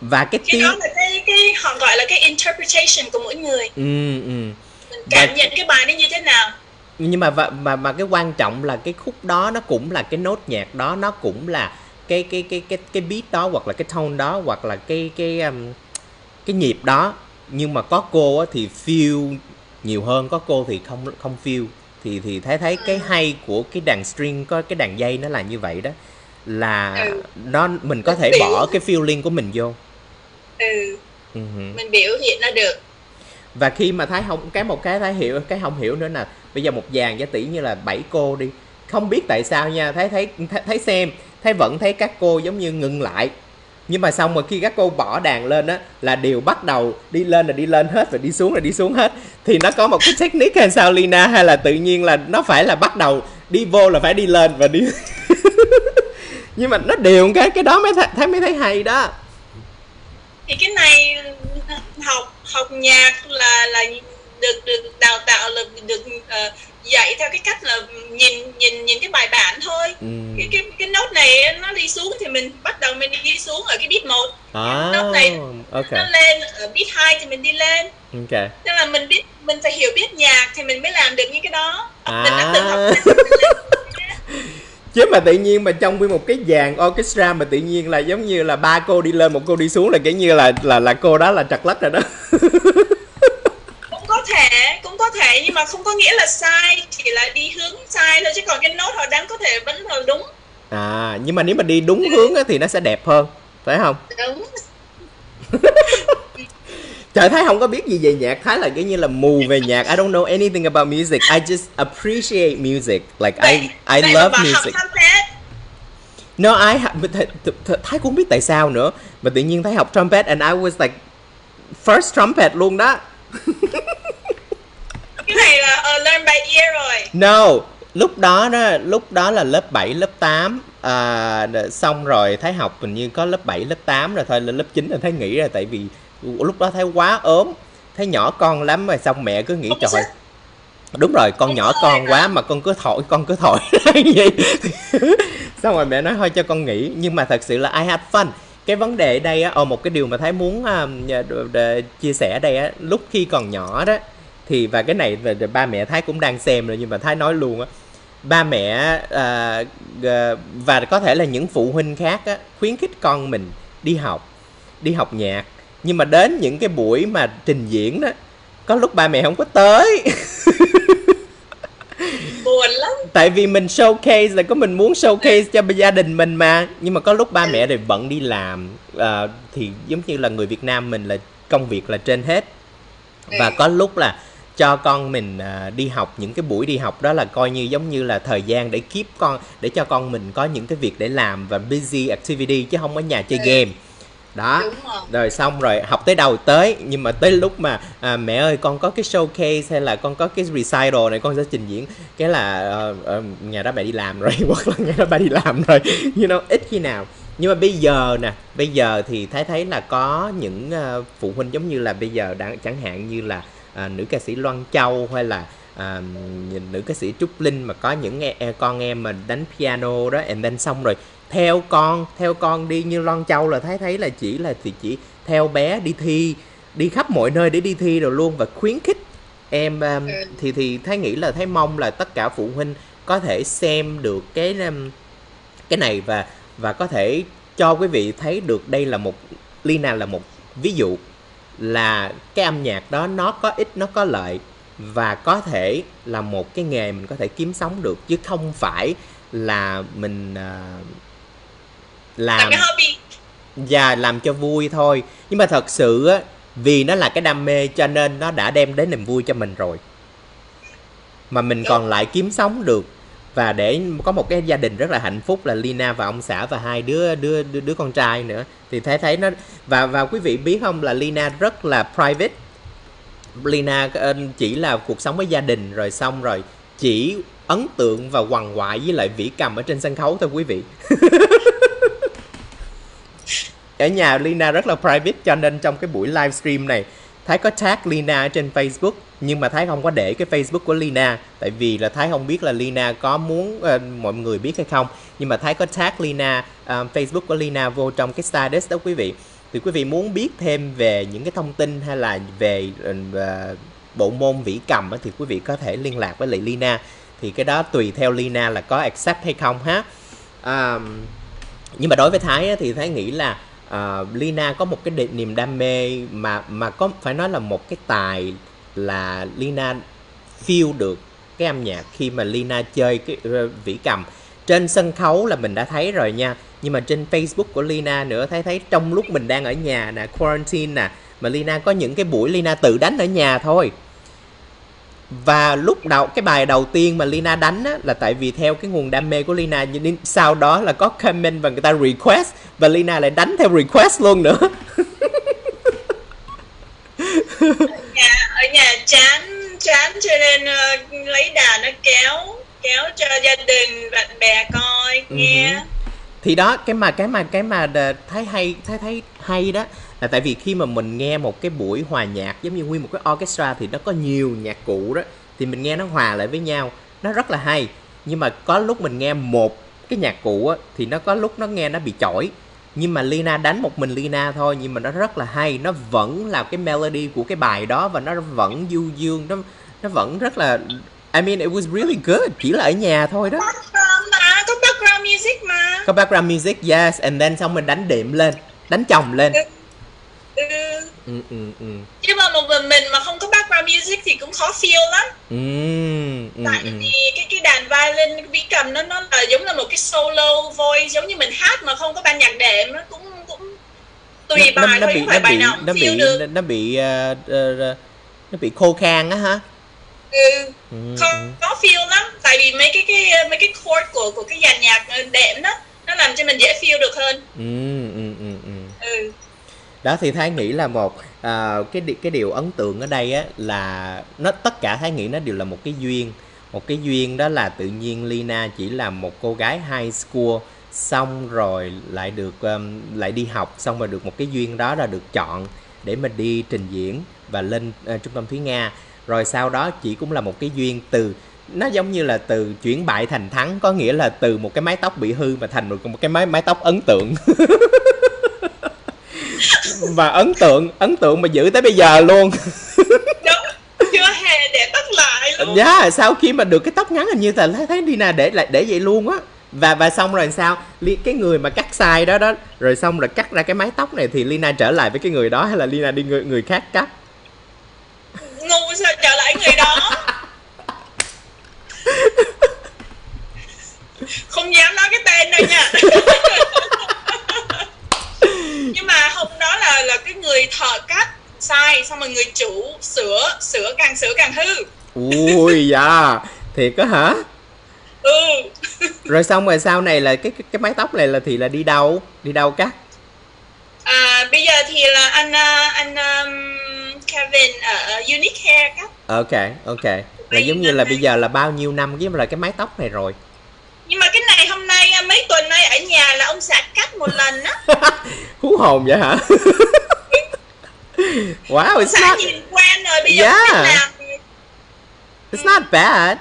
Và cái cái tiếng đó là cái cái họ gọi là cái interpretation của mỗi người. Ừ ừ. Mình cảm Và- nhận cái bài nó như thế nào. Nhưng mà mà mà cái quan trọng là cái khúc đó nó cũng là cái nốt nhạc đó nó cũng là cái cái cái cái cái beat đó hoặc là cái tone đó hoặc là cái cái um, cái nhịp đó. Nhưng mà có cô á thì feel nhiều hơn có cô thì không không feel. Thì thì thấy thấy cái hay của cái đàn string có cái đàn dây nó là như vậy đó là Ừ. nó mình có thể Biểu. bỏ cái feeling của mình vô. Ừ. Ừ hử. mình biểu hiện nó được. Và khi mà thái không cái một cái thái hiểu cái không hiểu nữa là bây giờ một dàn giá tỷ như là bảy cô đi. Không biết tại sao nha thấy thấy, thấy xem thấy vẫn thấy các cô giống như ngừng lại. Nhưng mà xong mà khi các cô bỏ đàn lên á là đều bắt đầu đi lên là đi lên hết và đi xuống là đi xuống hết. Thì nó có một cái technique hay sao Lina? Hay là tự nhiên là nó phải là bắt đầu đi vô là phải đi lên và đi *laughs* nhưng mà nó đều cái cái đó mới thấy, thấy mới thấy hay đó. Thì cái này học học nhạc là là được được đào tạo là được uh, dạy theo cái cách là nhìn nhìn nhìn cái bài bản thôi. Ừ. cái cái cái nốt này nó đi xuống thì mình bắt đầu mình đi xuống ở cái beat một. À, nốt này ok. nó lên ở beat hai thì mình đi lên. Ok. Tức là mình biết mình phải hiểu biết nhạc thì mình mới làm được những cái đó. Mình đã À. từng học mình *laughs* chứ mà tự nhiên mà trong nguyên một cái dàn orchestra mà tự nhiên là giống như là ba cô đi lên một cô đi xuống là kiểu như là là là cô đó là trật lất rồi đó *laughs* thể cũng có thể nhưng mà không có nghĩa là sai chỉ là đi hướng sai thôi chứ còn cái nốt họ đánh có thể vẫn là đúng. À nhưng mà nếu mà đi đúng hướng á, thì nó sẽ đẹp hơn phải không? Đúng. *laughs* Trời thái không có biết gì về nhạc. Thái là cái như là mù về nhạc. I don't know anything about music. I just appreciate music. Like I I love music. no I thái cũng biết tại sao nữa. Mà tự nhiên thái học trumpet and I was like first trumpet luôn đó *laughs* cái này là uh, learn by ear rồi. No, lúc đó đó, lúc đó là lớp 7, lớp 8 à, xong rồi Thái học hình như có lớp 7, lớp 8 rồi thôi lên lớp 9 rồi Thái nghỉ rồi tại vì lúc đó Thái quá ốm. Thái nhỏ con lắm rồi xong mẹ cứ nghĩ trời đúng rồi con nhỏ con quá mà con cứ thổi con cứ thổi. *laughs* Vậy *laughs* xong rồi mẹ nói thôi cho con nghỉ. Nhưng mà thật sự là I had fun. Cái vấn đề đây á, ờ, một cái điều mà Thái muốn đ- chia sẻ đây á, lúc khi còn nhỏ đó thì và cái này là ba mẹ Thái cũng đang xem rồi nhưng mà Thái nói luôn á ba mẹ à, và có thể là những phụ huynh khác á, khuyến khích con mình đi học đi học nhạc. Nhưng mà đến những cái buổi mà trình diễn đó có lúc ba mẹ không có tới. *laughs* Buồn lắm. Tại vì mình showcase là có mình muốn showcase cho gia đình mình mà. Nhưng mà có lúc ba mẹ thì bận đi làm à, thì giống như là người Việt Nam mình là công việc là trên hết. Và có lúc là cho con mình à, đi học những cái buổi đi học đó là coi như giống như là thời gian để keep con để cho con mình có những cái việc để làm và busy activity chứ không ở nhà chơi game. Đó. Rồi. Rồi xong rồi học tới đâu tới nhưng mà tới lúc mà à, mẹ ơi con có cái showcase hay là con có cái recital này con sẽ trình diễn. Cái là ờ, ờ, ngày đó mẹ đi làm rồi *laughs* hoặc là ngày đó ba đi làm rồi you know ít khi nào. Nhưng mà bây giờ nè bây giờ thì thấy thấy là có những ờ, phụ huynh giống như là bây giờ đang chẳng hạn như là à, nữ ca sĩ Loan Châu hay là à, nữ ca sĩ Trúc Linh mà có những e, con em mà đánh piano đó and then xong rồi theo con theo con đi như Loan Châu là thấy thấy là chỉ là thì chỉ theo bé đi thi đi khắp mọi nơi để đi thi rồi luôn và khuyến khích em um, thì thì thấy nghĩ là thấy mong là tất cả phụ huynh có thể xem được cái um, cái này và và có thể cho quý vị thấy được đây là một Lina là một ví dụ là cái âm nhạc đó nó có ích nó có lợi và có thể là một cái nghề mình có thể kiếm sống được chứ không phải là mình là làm cái hobby. Và làm cho vui thôi. Nhưng mà thật sự á vì nó là cái đam mê cho nên nó đã đem đến niềm vui cho mình rồi. Mà mình còn lại kiếm sống được và để có một cái gia đình rất là hạnh phúc là Lina và ông xã và hai đứa đứa đứa, đứa con trai nữa. Thì thấy thấy nó và và quý vị biết không là Lina rất là private. Lina ờ, chỉ là cuộc sống với gia đình rồi xong rồi chỉ ấn tượng và quằn quại với lại vĩ cầm ở trên sân khấu thôi quý vị. *laughs* Ở nhà Lina rất là private cho nên trong cái buổi livestream này Thái có tag Lina trên Facebook nhưng mà Thái không có để cái Facebook của Lina tại vì là Thái không biết là Lina có muốn uh, mọi người biết hay không. Nhưng mà Thái có tag Lina uh, Facebook của Lina vô trong cái status đó quý vị. Thì quý vị muốn biết thêm về những cái thông tin hay là về uh, bộ môn vĩ cầm thì quý vị có thể liên lạc với lại Lina. Thì cái đó tùy theo Lina là có accept hay không ha. À, nhưng mà đối với Thái thì Thái nghĩ là uh, Lina có một cái đ- niềm đam mê mà mà có phải nói là một cái tài là Lina feel được cái âm nhạc khi mà Lina chơi cái uh, vĩ cầm. Trên sân khấu là mình đã thấy rồi nha nhưng mà trên Facebook của Lina nữa thấy thấy trong lúc mình đang ở nhà nè quarantine nè mà Lina có những cái buổi Lina tự đánh ở nhà thôi và lúc đầu cái bài đầu tiên mà Lina đánh á, là tại vì theo cái nguồn đam mê của Lina nhưng sau đó là có comment và người ta request và Lina lại đánh theo request luôn nữa nhà ở nhà chán chán cho nên ờ, lấy đàn nó kéo kéo cho gia đình bạn bè coi Ừ nghe hứ. thì đó cái mà cái mà cái mà thấy hay thấy thấy hay đó là tại vì khi mà mình nghe một cái buổi hòa nhạc giống như nguyên một cái orchestra thì nó có nhiều nhạc cụ đó thì mình nghe nó hòa lại với nhau. Nó rất là hay. Nhưng mà có lúc mình nghe một cái nhạc cụ á thì nó có lúc nó nghe nó bị chỏi. Nhưng mà Lina đánh một mình Lina thôi nhưng mà nó rất là hay. Nó vẫn là cái melody của cái bài đó và nó vẫn du dương nó nó vẫn rất là I mean it was really good. Chỉ là ở nhà thôi đó. Mà có background music mà. Có background music yes. And then xong mình đánh đệm lên đánh chồng lên ừ. ừ ừ ừ chứ mà một mình mình mà không có background music thì cũng khó feel lắm ừ ừ tại ừ vì cái cái đàn violin cái vĩ cầm nó nó là giống là một cái solo voice giống như mình hát mà không có ban nhạc đệm nó cũng cũng tùy nó, bài nó thôi bị không phải nó bài nào nó bị được nó bị ờ, ờ, nó bị khô khan á hả ừ. không có feel lắm tại vì mấy cái cái mấy cái chord của của cái dàn nhạc đệm đó nó làm cho mình dễ feel được hơn ừ, ừ, ừ, ừ. ừ đó thì thái nghĩ là một à, cái cái điều ấn tượng ở đây á là nó tất cả thái nghĩ nó đều là một cái duyên. Một cái duyên đó là tự nhiên Lina chỉ là một cô gái high school xong rồi lại được um, lại đi học xong rồi được một cái duyên đó là được chọn để mình đi trình diễn và lên uh, trung tâm Thúy Nga. Rồi sau đó chỉ cũng là một cái duyên từ nó giống như là từ chuyển bại thành thắng có nghĩa là từ một cái mái tóc bị hư mà thành được một cái mái mái tóc ấn tượng. *laughs* và ấn tượng ấn tượng mà giữ tới bây giờ luôn. Đúng chưa hề để tắt lại luôn. Dạ sau khi mà được cái tóc ngắn hình như là thấy thấy Lina để lại để vậy luôn á. Và và xong rồi sao? Cái người mà cắt sai đó đó rồi xong rồi cắt ra cái mái tóc này thì Lina trở lại với cái người đó hay là Lina đi người người khác cắt? Ngu sao trở lại người đó? *laughs* Không dám nói cái tên đâu nha *laughs* nhưng mà hôm đó là là cái người thợ cắt sai xong rồi người chủ sửa sửa càng sửa càng hư. Ui dạ thiệt á hả? Ừ. Rồi xong rồi sau này là cái cái, cái mái tóc này là thì là đi đâu? Đi đâu cắt? À, bây giờ thì là anh à, anh um, Kevin ở Unique Hair cắt. Ok ok. Là giống như là bây giờ là bao nhiêu năm với là cái mái tóc này rồi nhưng mà cái này hôm nay à, mấy tuần nay ở nhà là ông xã cắt một lần á. *laughs* Hú hồn vậy hả? *laughs* Wow it's xã not nhìn quen rồi bây giờ Yeah. không biết làm it's not bad.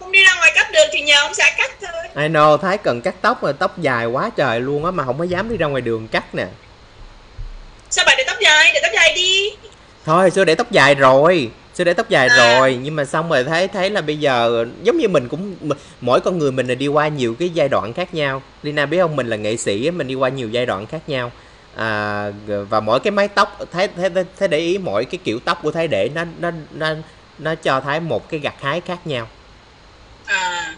Không đi ra ngoài cắt được thì nhờ ông xã cắt thôi. I know Thái cần cắt tóc mà tóc dài quá trời luôn á mà không có dám đi ra ngoài đường cắt nè. Sao bạn để tóc dài? Để tóc dài đi. Thôi xưa để tóc dài rồi xưa để tóc dài À. rồi nhưng mà xong rồi thấy thấy là bây giờ giống như mình cũng mỗi con người mình là đi qua nhiều cái giai đoạn khác nhau. Lina biết không mình là nghệ sĩ mình đi qua nhiều giai đoạn khác nhau. À, và mỗi cái mái tóc thấy thấy thấy, thấy để ý mỗi cái kiểu tóc của thái để nó nó nó nó cho thái một cái gặt hái khác nhau. À.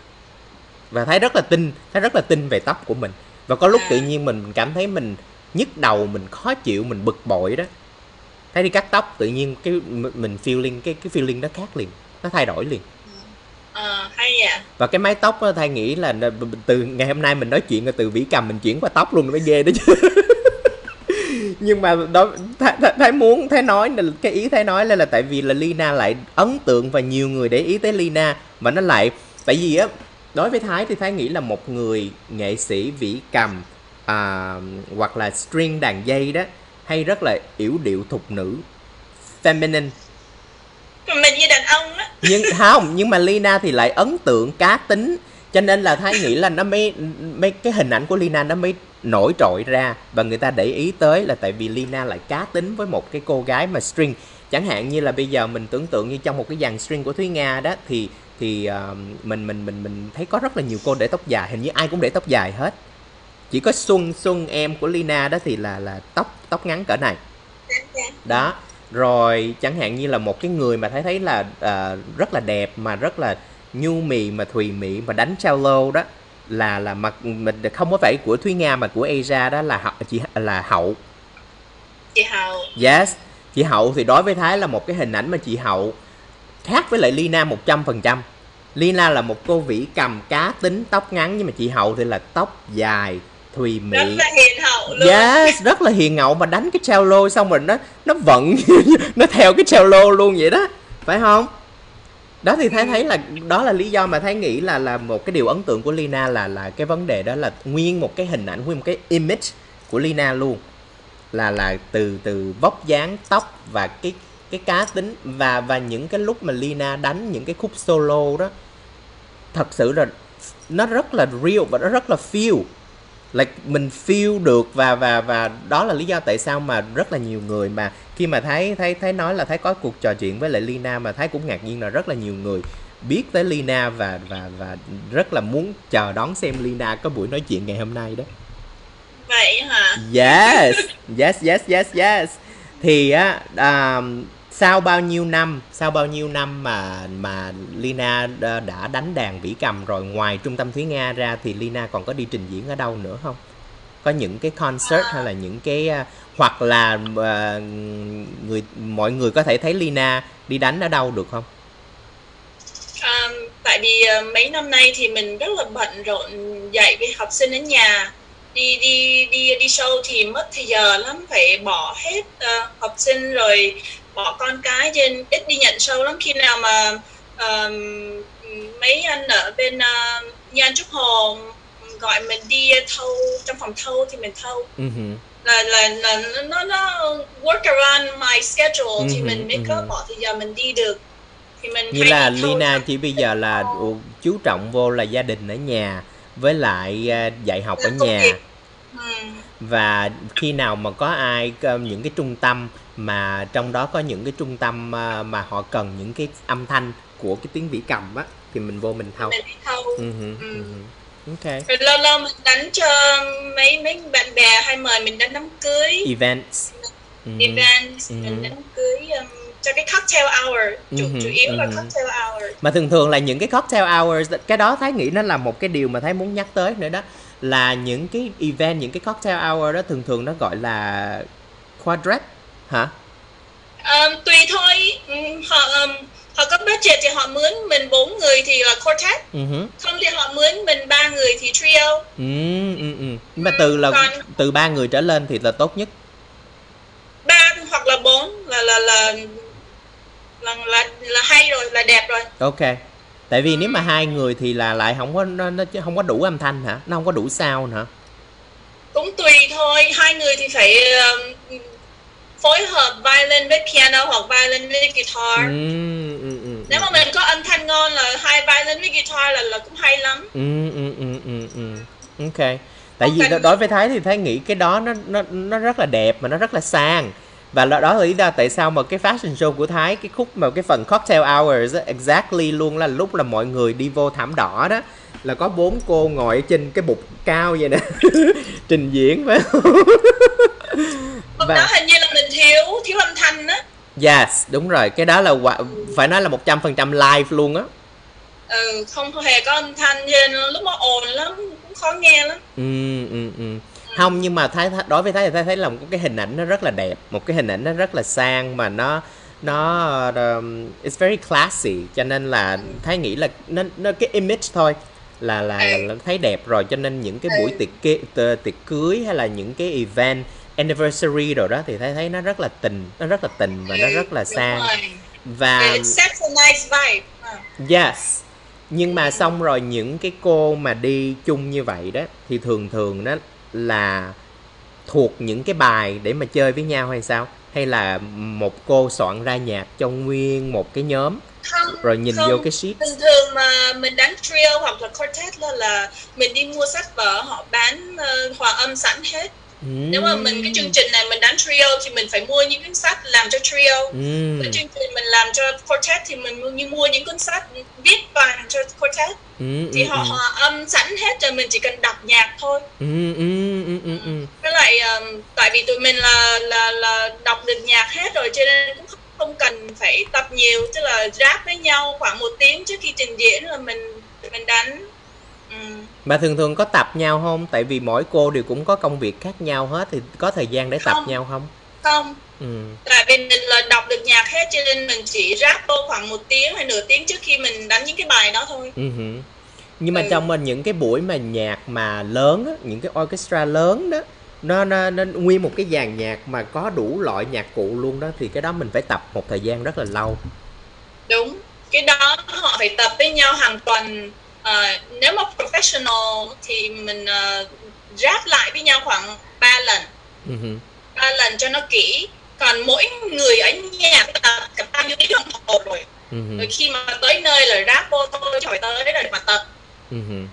Và thấy rất là tin thấy rất là tin về tóc của mình. Và có lúc À. tự nhiên mình cảm thấy mình nhức đầu mình khó chịu mình bực bội đó thấy đi cắt tóc tự nhiên cái mình feeling cái cái feeling nó khác liền nó thay đổi liền. À hay à và cái mái tóc á, thay nghĩ là từ ngày hôm nay mình nói chuyện từ vĩ cầm mình chuyển qua tóc luôn mới ghê đó chứ. *laughs* Nhưng mà đó thái, thái, thái muốn thái nói là cái ý thái nói là, là tại vì là Lina lại ấn tượng và nhiều người để ý tới Lina mà nó lại tại vì á đối với thái thì thái nghĩ là một người nghệ sĩ vĩ cầm à, hoặc là string đàn dây đó hay rất là yểu điệu thục nữ feminine. Mình như đàn ông á. Nhưng không nhưng mà Lina thì lại ấn tượng cá tính cho nên là thái nghĩ là nó mới mấy cái hình ảnh của Lina nó mới nổi trội ra và người ta để ý tới là tại vì Lina lại cá tính với một cái cô gái mà string. Chẳng hạn như là bây giờ mình tưởng tượng như trong một cái dàn string của Thúy Nga đó thì thì ờ, mình mình mình mình thấy có rất là nhiều cô để tóc dài hình như ai cũng để tóc dài hết. Chỉ có Xuân Xuân em của Lina đó thì là là tóc tóc ngắn cỡ này. Đó rồi chẳng hạn như là một cái người mà thấy thấy là à, rất là đẹp mà rất là nhu mì mà thùy mị mà đánh cello đó là là mặt mình không có phải của Thúy Nga mà của Asia đó là chị là hậu. Chị Hậu. Yes chị hậu thì đối với Thái là một cái hình ảnh mà chị hậu khác với lại Lina 100% Lina là một cô vĩ cầm cá tính tóc ngắn nhưng mà chị hậu thì là tóc dài thùy mị rất là hiền hậu luôn. Yes, rất là hiền ngậu mà đánh cái cello xong rồi nó nó vận *laughs* nó theo cái cello luôn vậy đó, phải không? Đó thì thấy thấy là đó là lý do mà thấy nghĩ là là một cái điều ấn tượng của Lina là là cái vấn đề đó là nguyên một cái hình ảnh nguyên một cái image của Lina luôn. Là là từ từ vóc dáng tóc và cái cái cá tính và và những cái lúc mà Lina đánh những cái khúc solo đó thật sự là nó rất là real và nó rất là feel like mình feel được và và và đó là lý do tại sao mà rất là nhiều người mà khi mà thấy thấy thấy nói là thấy có cuộc trò chuyện với lại Lina mà thấy cũng ngạc nhiên là rất là nhiều người biết tới Lina và và và rất là muốn chờ đón xem Lina có buổi nói chuyện ngày hôm nay đó. vậy hả Yes, yes, yes, yes, yes. Thì á à, sau bao nhiêu năm, sau bao nhiêu năm mà mà Lina đã đánh đàn vĩ cầm rồi ngoài trung tâm Thúy Nga ra thì Lina còn có đi trình diễn ở đâu nữa không? có những cái concert hay là những cái uh, hoặc là uh, người mọi người có thể thấy Lina đi đánh ở đâu được không? Um, tại vì uh, mấy năm nay thì mình rất là bận rộn dạy với học sinh ở nhà đi đi đi đi show thì mất thời giờ lắm phải bỏ hết uh, học sinh rồi bỏ con cái trên ít đi nhận show lắm. Khi nào mà um, mấy anh ở bên uh, như anh Trúc Hồ gọi mình đi thâu trong phòng thâu thì mình thâu. Uh-huh. là là là nó nó work around my schedule uh-huh. thì mình mới có bỏ thời giờ mình đi được. Thì mình như là Lina chỉ bây giờ là chú trọng vô là gia đình ở nhà với lại uh, dạy học ở nhà. và khi nào mà có ai những cái trung tâm mà trong đó có những cái trung tâm mà họ cần những cái âm thanh của cái tiếng vĩ cầm á thì mình vô mình thâu. Mình thâu. Uh-huh, uh-huh. Ok. Rồi lâu lâu mình đánh cho mấy mấy bạn bè hay mời mình đánh đám cưới. Events. Uh-huh. Events, uh-huh. mình đánh cưới um, cho cái cocktail hour chủ, uh-huh. chủ yếu uh-huh. là cocktail hour. Mà thường thường là những cái cocktail hours cái đó thấy nghĩ nó là một cái điều mà thấy muốn nhắc tới nữa đó là những cái event những cái cocktail hour đó thường thường nó gọi là quadrat hả? Um, tùy thôi. Họ um, họ có budget thì họ mướn mình bốn người thì là quartet. Uh-huh. không thì họ mướn mình ba người thì trio. Ừ ừ ừ. Nhưng mà từ là Còn, từ ba người trở lên thì là tốt nhất. Ba hoặc là bốn là là là là là, là hay rồi là đẹp rồi. Ok. Tại vì nếu mà hai người thì là lại không có nó, nó không có đủ âm thanh hả? Nó không có đủ sao hả cũng tùy thôi. Hai người thì phải uh, phối hợp violin với piano hoặc violin với guitar. Ừ, ừ, ừ, nếu mà mình có âm thanh ngon là hai violin với guitar là là cũng hay lắm. Ừ, ừ, ừ, ừ, ừ. ok. Tại vì okay. đối với thái thì thái nghĩ cái đó nó nó nó rất là đẹp mà nó rất là sang. Và đó là lý do tại sao mà cái fashion show của thái cái khúc mà cái phần cocktail hours exactly luôn là lúc là mọi người đi vô thảm đỏ đó là có bốn cô ngồi trên cái bục cao vậy nè. *laughs* Trình diễn phải không? Và... đó hình như là mình thiếu thiếu âm thanh á. Yes, đúng rồi, cái đó là phải nói là 100% live luôn á. Ừ, không hề có âm thanh nên lúc mà ồn lắm, cũng khó nghe lắm. Ừ, ừ, ừ. Không, nhưng mà thái đối với thái thì thái thấy là một cái hình ảnh nó rất là đẹp, một cái hình ảnh nó rất là sang mà nó nó um, it's very classy. Cho nên là thái nghĩ là nó nó cái image thôi là là, là, thấy đẹp rồi cho nên những cái buổi tiệc tiệc cưới hay là những cái event anniversary rồi đó thì thấy thấy nó rất là tình nó rất là tình và nó rất là sang. và nice yes. Nhưng mà xong rồi những cái cô mà đi chung như vậy đó thì thường thường đó là thuộc những cái bài để mà chơi với nhau hay sao? Hay là một cô soạn ra nhạc cho nguyên một cái nhóm không, rồi nhìn không. vô cái sheet? Thường thường mà mình đánh trio hoặc là quartet là, là mình đi mua sách vở họ bán uh, hòa âm sẵn hết nếu mà mình cái chương trình này mình đánh trio thì mình phải mua những cuốn sách làm cho trio. Mm. cái chương trình mình làm cho quartet thì mình như mua những cuốn sách viết toàn cho quartet. Mm, thì họ hòa âm sẵn hết rồi mình chỉ cần đọc nhạc thôi. Mm, mm, mm, mm, mm. với lại um, tại vì tụi mình là là là đọc được nhạc hết rồi cho nên cũng không cần phải tập nhiều. Tức là rap với nhau khoảng một tiếng trước khi trình diễn là mình mình đánh mà thường thường có tập nhau không? Tại vì mỗi cô đều cũng có công việc khác nhau hết thì có thời gian để không. tập nhau không? Không. Ừ. Tại vì mình là đọc được nhạc hết cho nên mình chỉ rap vô khoảng một tiếng hay nửa tiếng trước khi mình đánh những cái bài đó thôi. Uh-huh. Nhưng mà ừ. trong mình những cái buổi mà nhạc mà lớn á, những cái orchestra lớn đó nó, nó nó nguyên một cái dàn nhạc mà có đủ loại nhạc cụ luôn đó thì cái đó mình phải tập một thời gian rất là lâu. Đúng. Cái đó họ phải tập với nhau hàng tuần uh, nếu mà professional thì mình uh, ráp lại với nhau khoảng 3 lần uh-huh. 3 lần cho nó kỹ còn mỗi người ở nhà tập cả bao nhiêu tiếng đồng hồ rồi uh-huh. rồi khi mà tới nơi là ráp vô thôi chứ tới rồi mà tập uh-huh.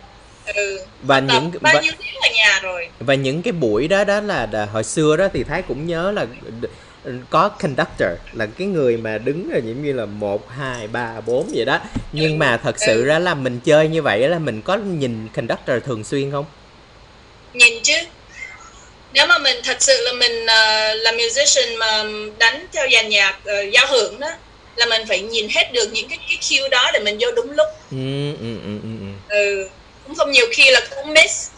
ừ. và tập những bao và, nhiêu tiếng ở nhà rồi và những cái buổi đó đó là, là hồi xưa đó thì thái cũng nhớ là có conductor là cái người mà đứng là giống như là một hai ba bốn vậy đó. Nhưng mà thật sự ừ. ra là mình chơi như vậy là mình có nhìn conductor thường xuyên không? Nhìn chứ. Nếu mà mình thật sự là mình uh, là musician mà đánh theo dàn nhạc uh, giao hưởng đó là mình phải nhìn hết được những cái cái cue đó để mình vô đúng lúc. Ừ, ừ, ừ, ừ. ừ. Cũng không nhiều khi là cũng miss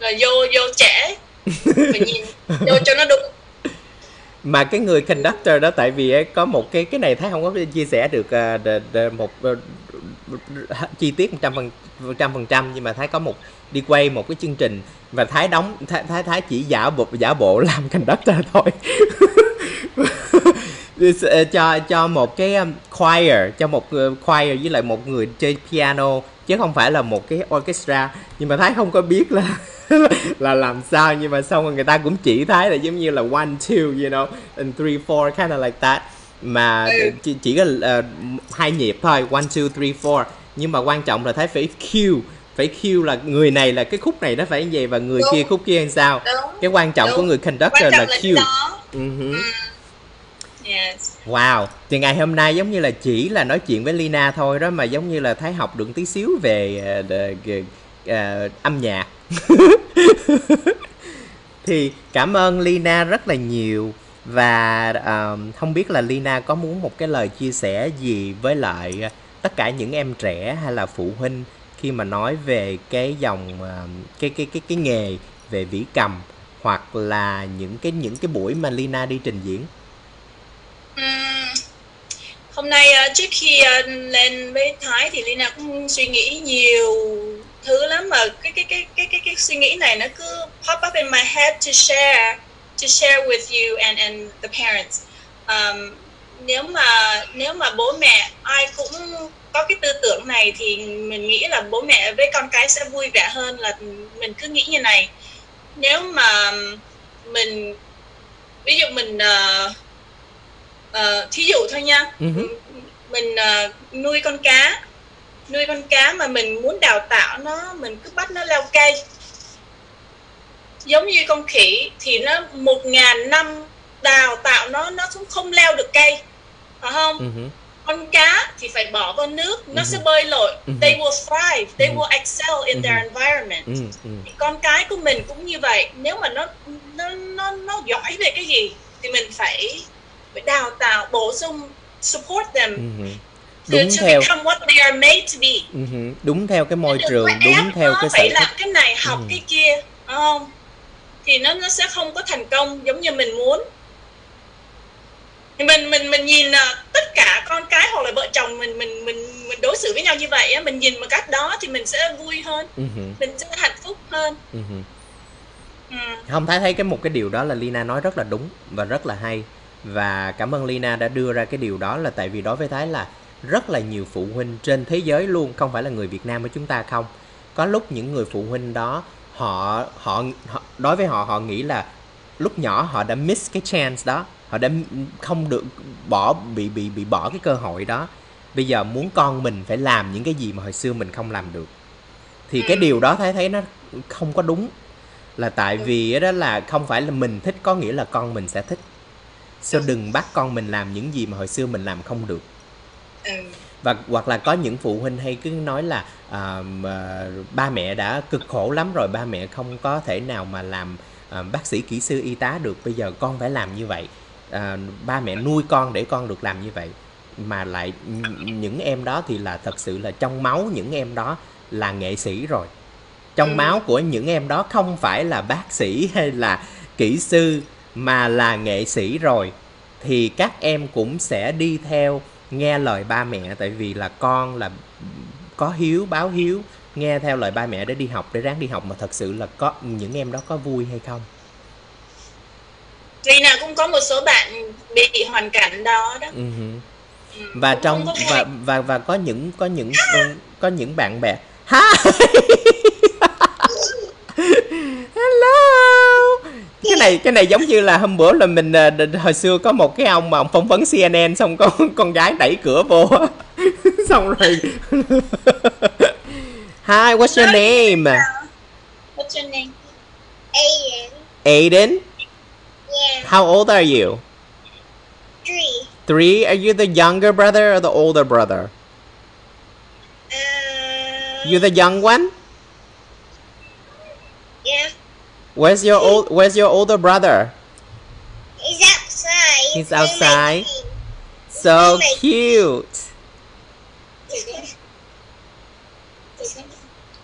rồi vô vô trễ. Mình nhìn *laughs* cho, cho nó đúng mà cái người conductor đó tại vì eh, có một cái cái này thấy không có chia sẻ được à, một ờ, chi tiết một trăm phần trăm phần trăm nhưng mà thái có một đi quay một cái chương trình và thái đóng thái thái, thái chỉ giả bộ giả bộ *laughs* làm conductor thôi. Ờ, cho cho một cái um, choir cho một ờ, choir với lại một người chơi piano chứ không phải là một cái orchestra. Nhưng mà thái không có biết là *laughs* là làm sao nhưng mà xong rồi người ta cũng chỉ thái là giống như là one two you know and three four kind of like that mà ừ. chỉ, chỉ có uh, hai nhịp thôi one two three four nhưng mà quan trọng là thấy phải cue phải cue là người này là cái khúc này nó phải như vậy và người Đúng. kia khúc kia làm sao Đúng. cái quan trọng Đúng. của người conductor là cue uh-huh. ừ. Yes. Wow, thì ngày hôm nay giống như là chỉ là nói chuyện với Lina thôi đó mà giống như là thấy học được tí xíu về uh, uh, uh, âm nhạc. *laughs* thì cảm ơn Lina rất là nhiều và uh, không biết là Lina có muốn một cái lời chia sẻ gì với lại tất cả những em trẻ hay là phụ huynh khi mà nói về cái dòng uh, cái cái cái cái nghề về vĩ cầm hoặc là những cái những cái buổi mà Lina đi trình diễn? Hôm nay uh, trước khi uh, lên với Thái thì Lina cũng suy nghĩ nhiều thứ lắm mà cái cái cái cái cái, cái suy nghĩ này nó cứ pop up in my head to share to share with you and and the parents. Um, nếu mà nếu mà bố mẹ ai cũng có cái tư tưởng này thì mình nghĩ là bố mẹ với con cái sẽ vui vẻ hơn là mình cứ nghĩ như này nếu mà mình ví dụ mình uh, uh, thí dụ thôi nha uh-huh. mình uh, nuôi con cá nuôi con cá mà mình muốn đào tạo nó mình cứ bắt nó leo cây giống như con khỉ thì nó một ngàn năm đào tạo nó nó cũng không leo được cây phải không uh-huh. con cá thì phải bỏ vào nước nó uh-huh. sẽ bơi lội uh-huh. they will thrive they uh-huh. will excel in uh-huh. their environment uh-huh. thì con cái của mình cũng như vậy nếu mà nó nó nó nó giỏi về cái gì thì mình phải phải đào tạo bổ sung support them uh-huh đúng to, theo what they are made to be. Uh-huh. đúng theo cái môi trường đúng theo cái phải làm cái này học uh-huh. cái kia không thì nó nó sẽ không có thành công giống như mình muốn mình mình mình nhìn uh, tất cả con cái hoặc là vợ chồng mình mình mình mình đối xử với nhau như vậy á mình nhìn một cách đó thì mình sẽ vui hơn uh-huh. mình sẽ hạnh phúc hơn uh-huh. ừ. không thấy thấy cái một cái điều đó là Lina nói rất là đúng và rất là hay và cảm ơn Lina đã đưa ra cái điều đó là tại vì đối với Thái là rất là nhiều phụ huynh trên thế giới luôn không phải là người Việt Nam của chúng ta không. Có lúc những người phụ huynh đó họ họ, họ đối với họ họ nghĩ là lúc nhỏ họ đã miss cái chance đó họ đã không được bỏ bị bị bị bỏ cái cơ hội đó. Bây giờ muốn con mình phải làm những cái gì mà hồi xưa mình không làm được. Thì cái điều đó thấy thấy nó không có đúng. Là tại vì đó là không phải là mình thích có nghĩa là con mình sẽ thích. Sao đừng bắt con mình làm những gì mà hồi xưa mình làm không được và hoặc là có những phụ huynh hay cứ nói là à, ba mẹ đã cực khổ lắm rồi ba mẹ không có thể nào mà làm à, bác sĩ kỹ sư y tá được bây giờ con phải làm như vậy. À, ba mẹ nuôi con để con được làm như vậy. Mà lại những em đó thì là thật sự là trong máu những em đó là nghệ sĩ rồi. Trong ừ. máu của những em đó không phải là bác sĩ hay là kỹ sư mà là nghệ sĩ rồi. Thì các em cũng sẽ đi theo nghe lời ba mẹ tại vì là con là có hiếu báo hiếu nghe theo lời ba mẹ để đi học để ráng đi học mà thật sự là có những em đó có vui hay không? Vì nào cũng có một số bạn bị hoàn cảnh đó đó. Uh-huh. và trong và và và có những có những *laughs* có những bạn bè. Ha *laughs* cái này cái này giống như là hôm bữa là mình à, hồi xưa có một cái ông mà ông phỏng vấn CNN xong con *laughs* con gái đẩy cửa vô *laughs* xong rồi *laughs* Hi, what's your name? What's your name? Aiden. Aiden? Yeah. How old are you? Three. Three? Are you the younger brother or the older brother? Uh, you the young one? Where's your old Where's your older brother? He's outside. He's outside. So cute.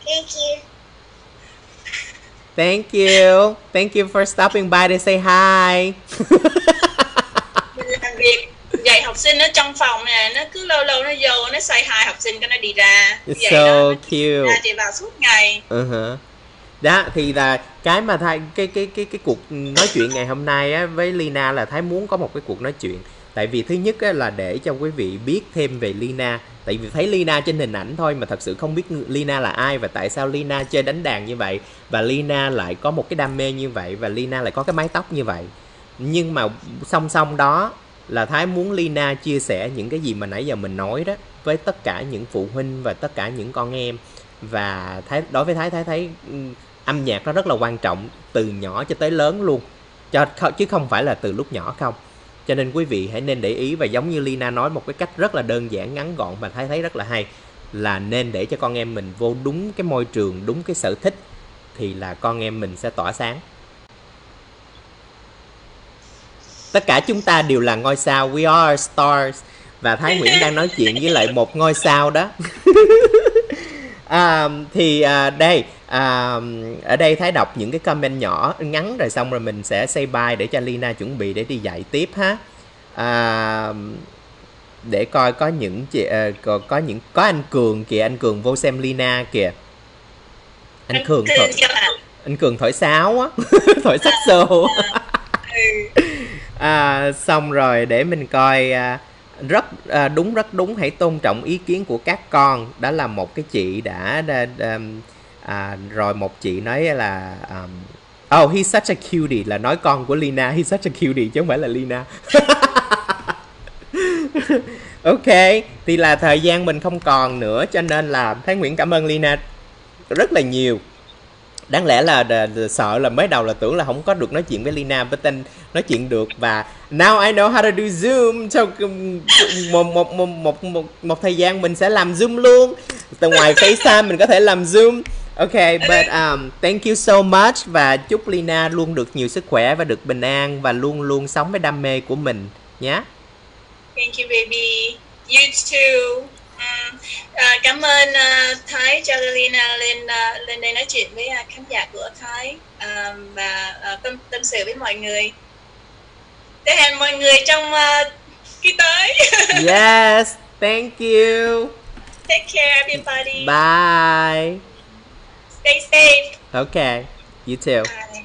Thank you. Thank you. Thank you for stopping by to say hi. mình làm việc dạy học sinh ở trong phòng nè nó cứ lâu lâu nó vô nó say hai học sinh cái nó đi ra It's vậy so đó cute. ra chị vào suốt ngày Uh-huh. Đó thì là cái mà thay cái cái cái cái cuộc nói chuyện ngày hôm nay á với Lina là Thái muốn có một cái cuộc nói chuyện. Tại vì thứ nhất á, là để cho quý vị biết thêm về Lina. Tại vì thấy Lina trên hình ảnh thôi mà thật sự không biết Lina là ai và tại sao Lina chơi đánh đàn như vậy và Lina lại có một cái đam mê như vậy và Lina lại có cái mái tóc như vậy. Nhưng mà song song đó là Thái muốn Lina chia sẻ những cái gì mà nãy giờ mình nói đó với tất cả những phụ huynh và tất cả những con em và thái đối với thái thái thấy ừ, âm nhạc nó rất là quan trọng từ nhỏ cho tới lớn luôn. Cho chứ không phải là từ lúc nhỏ không. Cho nên quý vị hãy nên để ý và giống như Lina nói một cái cách rất là đơn giản, ngắn gọn mà thấy thấy rất là hay, là nên để cho con em mình vô đúng cái môi trường, đúng cái sở thích thì là con em mình sẽ tỏa sáng. Tất cả chúng ta đều là ngôi sao. We are stars. Và thái nguyễn đang nói chuyện với lại một ngôi sao đó. *laughs* à, thì à, đây à, ở đây thái đọc những cái comment nhỏ ngắn rồi xong rồi mình sẽ say bye để cho Lina chuẩn bị để đi dạy tiếp ha. À, để coi có những chị ờ, có, có những có anh cường kìa anh cường vô xem Lina kìa. Anh cường Thương thổi, anh cường thổi sáo á *laughs* thổi sắc xô. ừ. à, xong rồi để mình coi à, rất à, đúng rất đúng. Hãy tôn trọng ý kiến của các con. Đó là một cái chị đã, đã, đã à, rồi một chị nói là um, oh he's such a cutie là nói con của Lina. He's such a cutie chứ không phải là Lina. *laughs* Ok thì là thời gian mình không còn nữa cho nên là Thái Nguyễn cảm ơn Lina rất là nhiều đáng lẽ là đ- đ- sợ là mới đầu là tưởng là không có được nói chuyện với Lina với tên nói chuyện được và now I know how to do Zoom. Sau một một một một một, một thời gian mình sẽ làm Zoom luôn. Từ ngoài FaceTime mình có thể làm Zoom. Ok but um, thank you so much và chúc Lina luôn được nhiều sức khỏe và được bình an và luôn luôn sống với đam mê của mình nhé. Thank you baby. You too. À, cảm ơn uh, Thái cho Lina lên uh, lên đây nói chuyện với uh, khán giả của Thái à, và uh, tâm tâm sự với mọi người. Thế hẹn mọi người trong uh, kỳ tới. *laughs* yes thank you Take care everybody. bye Stay safe. okay you too Bye.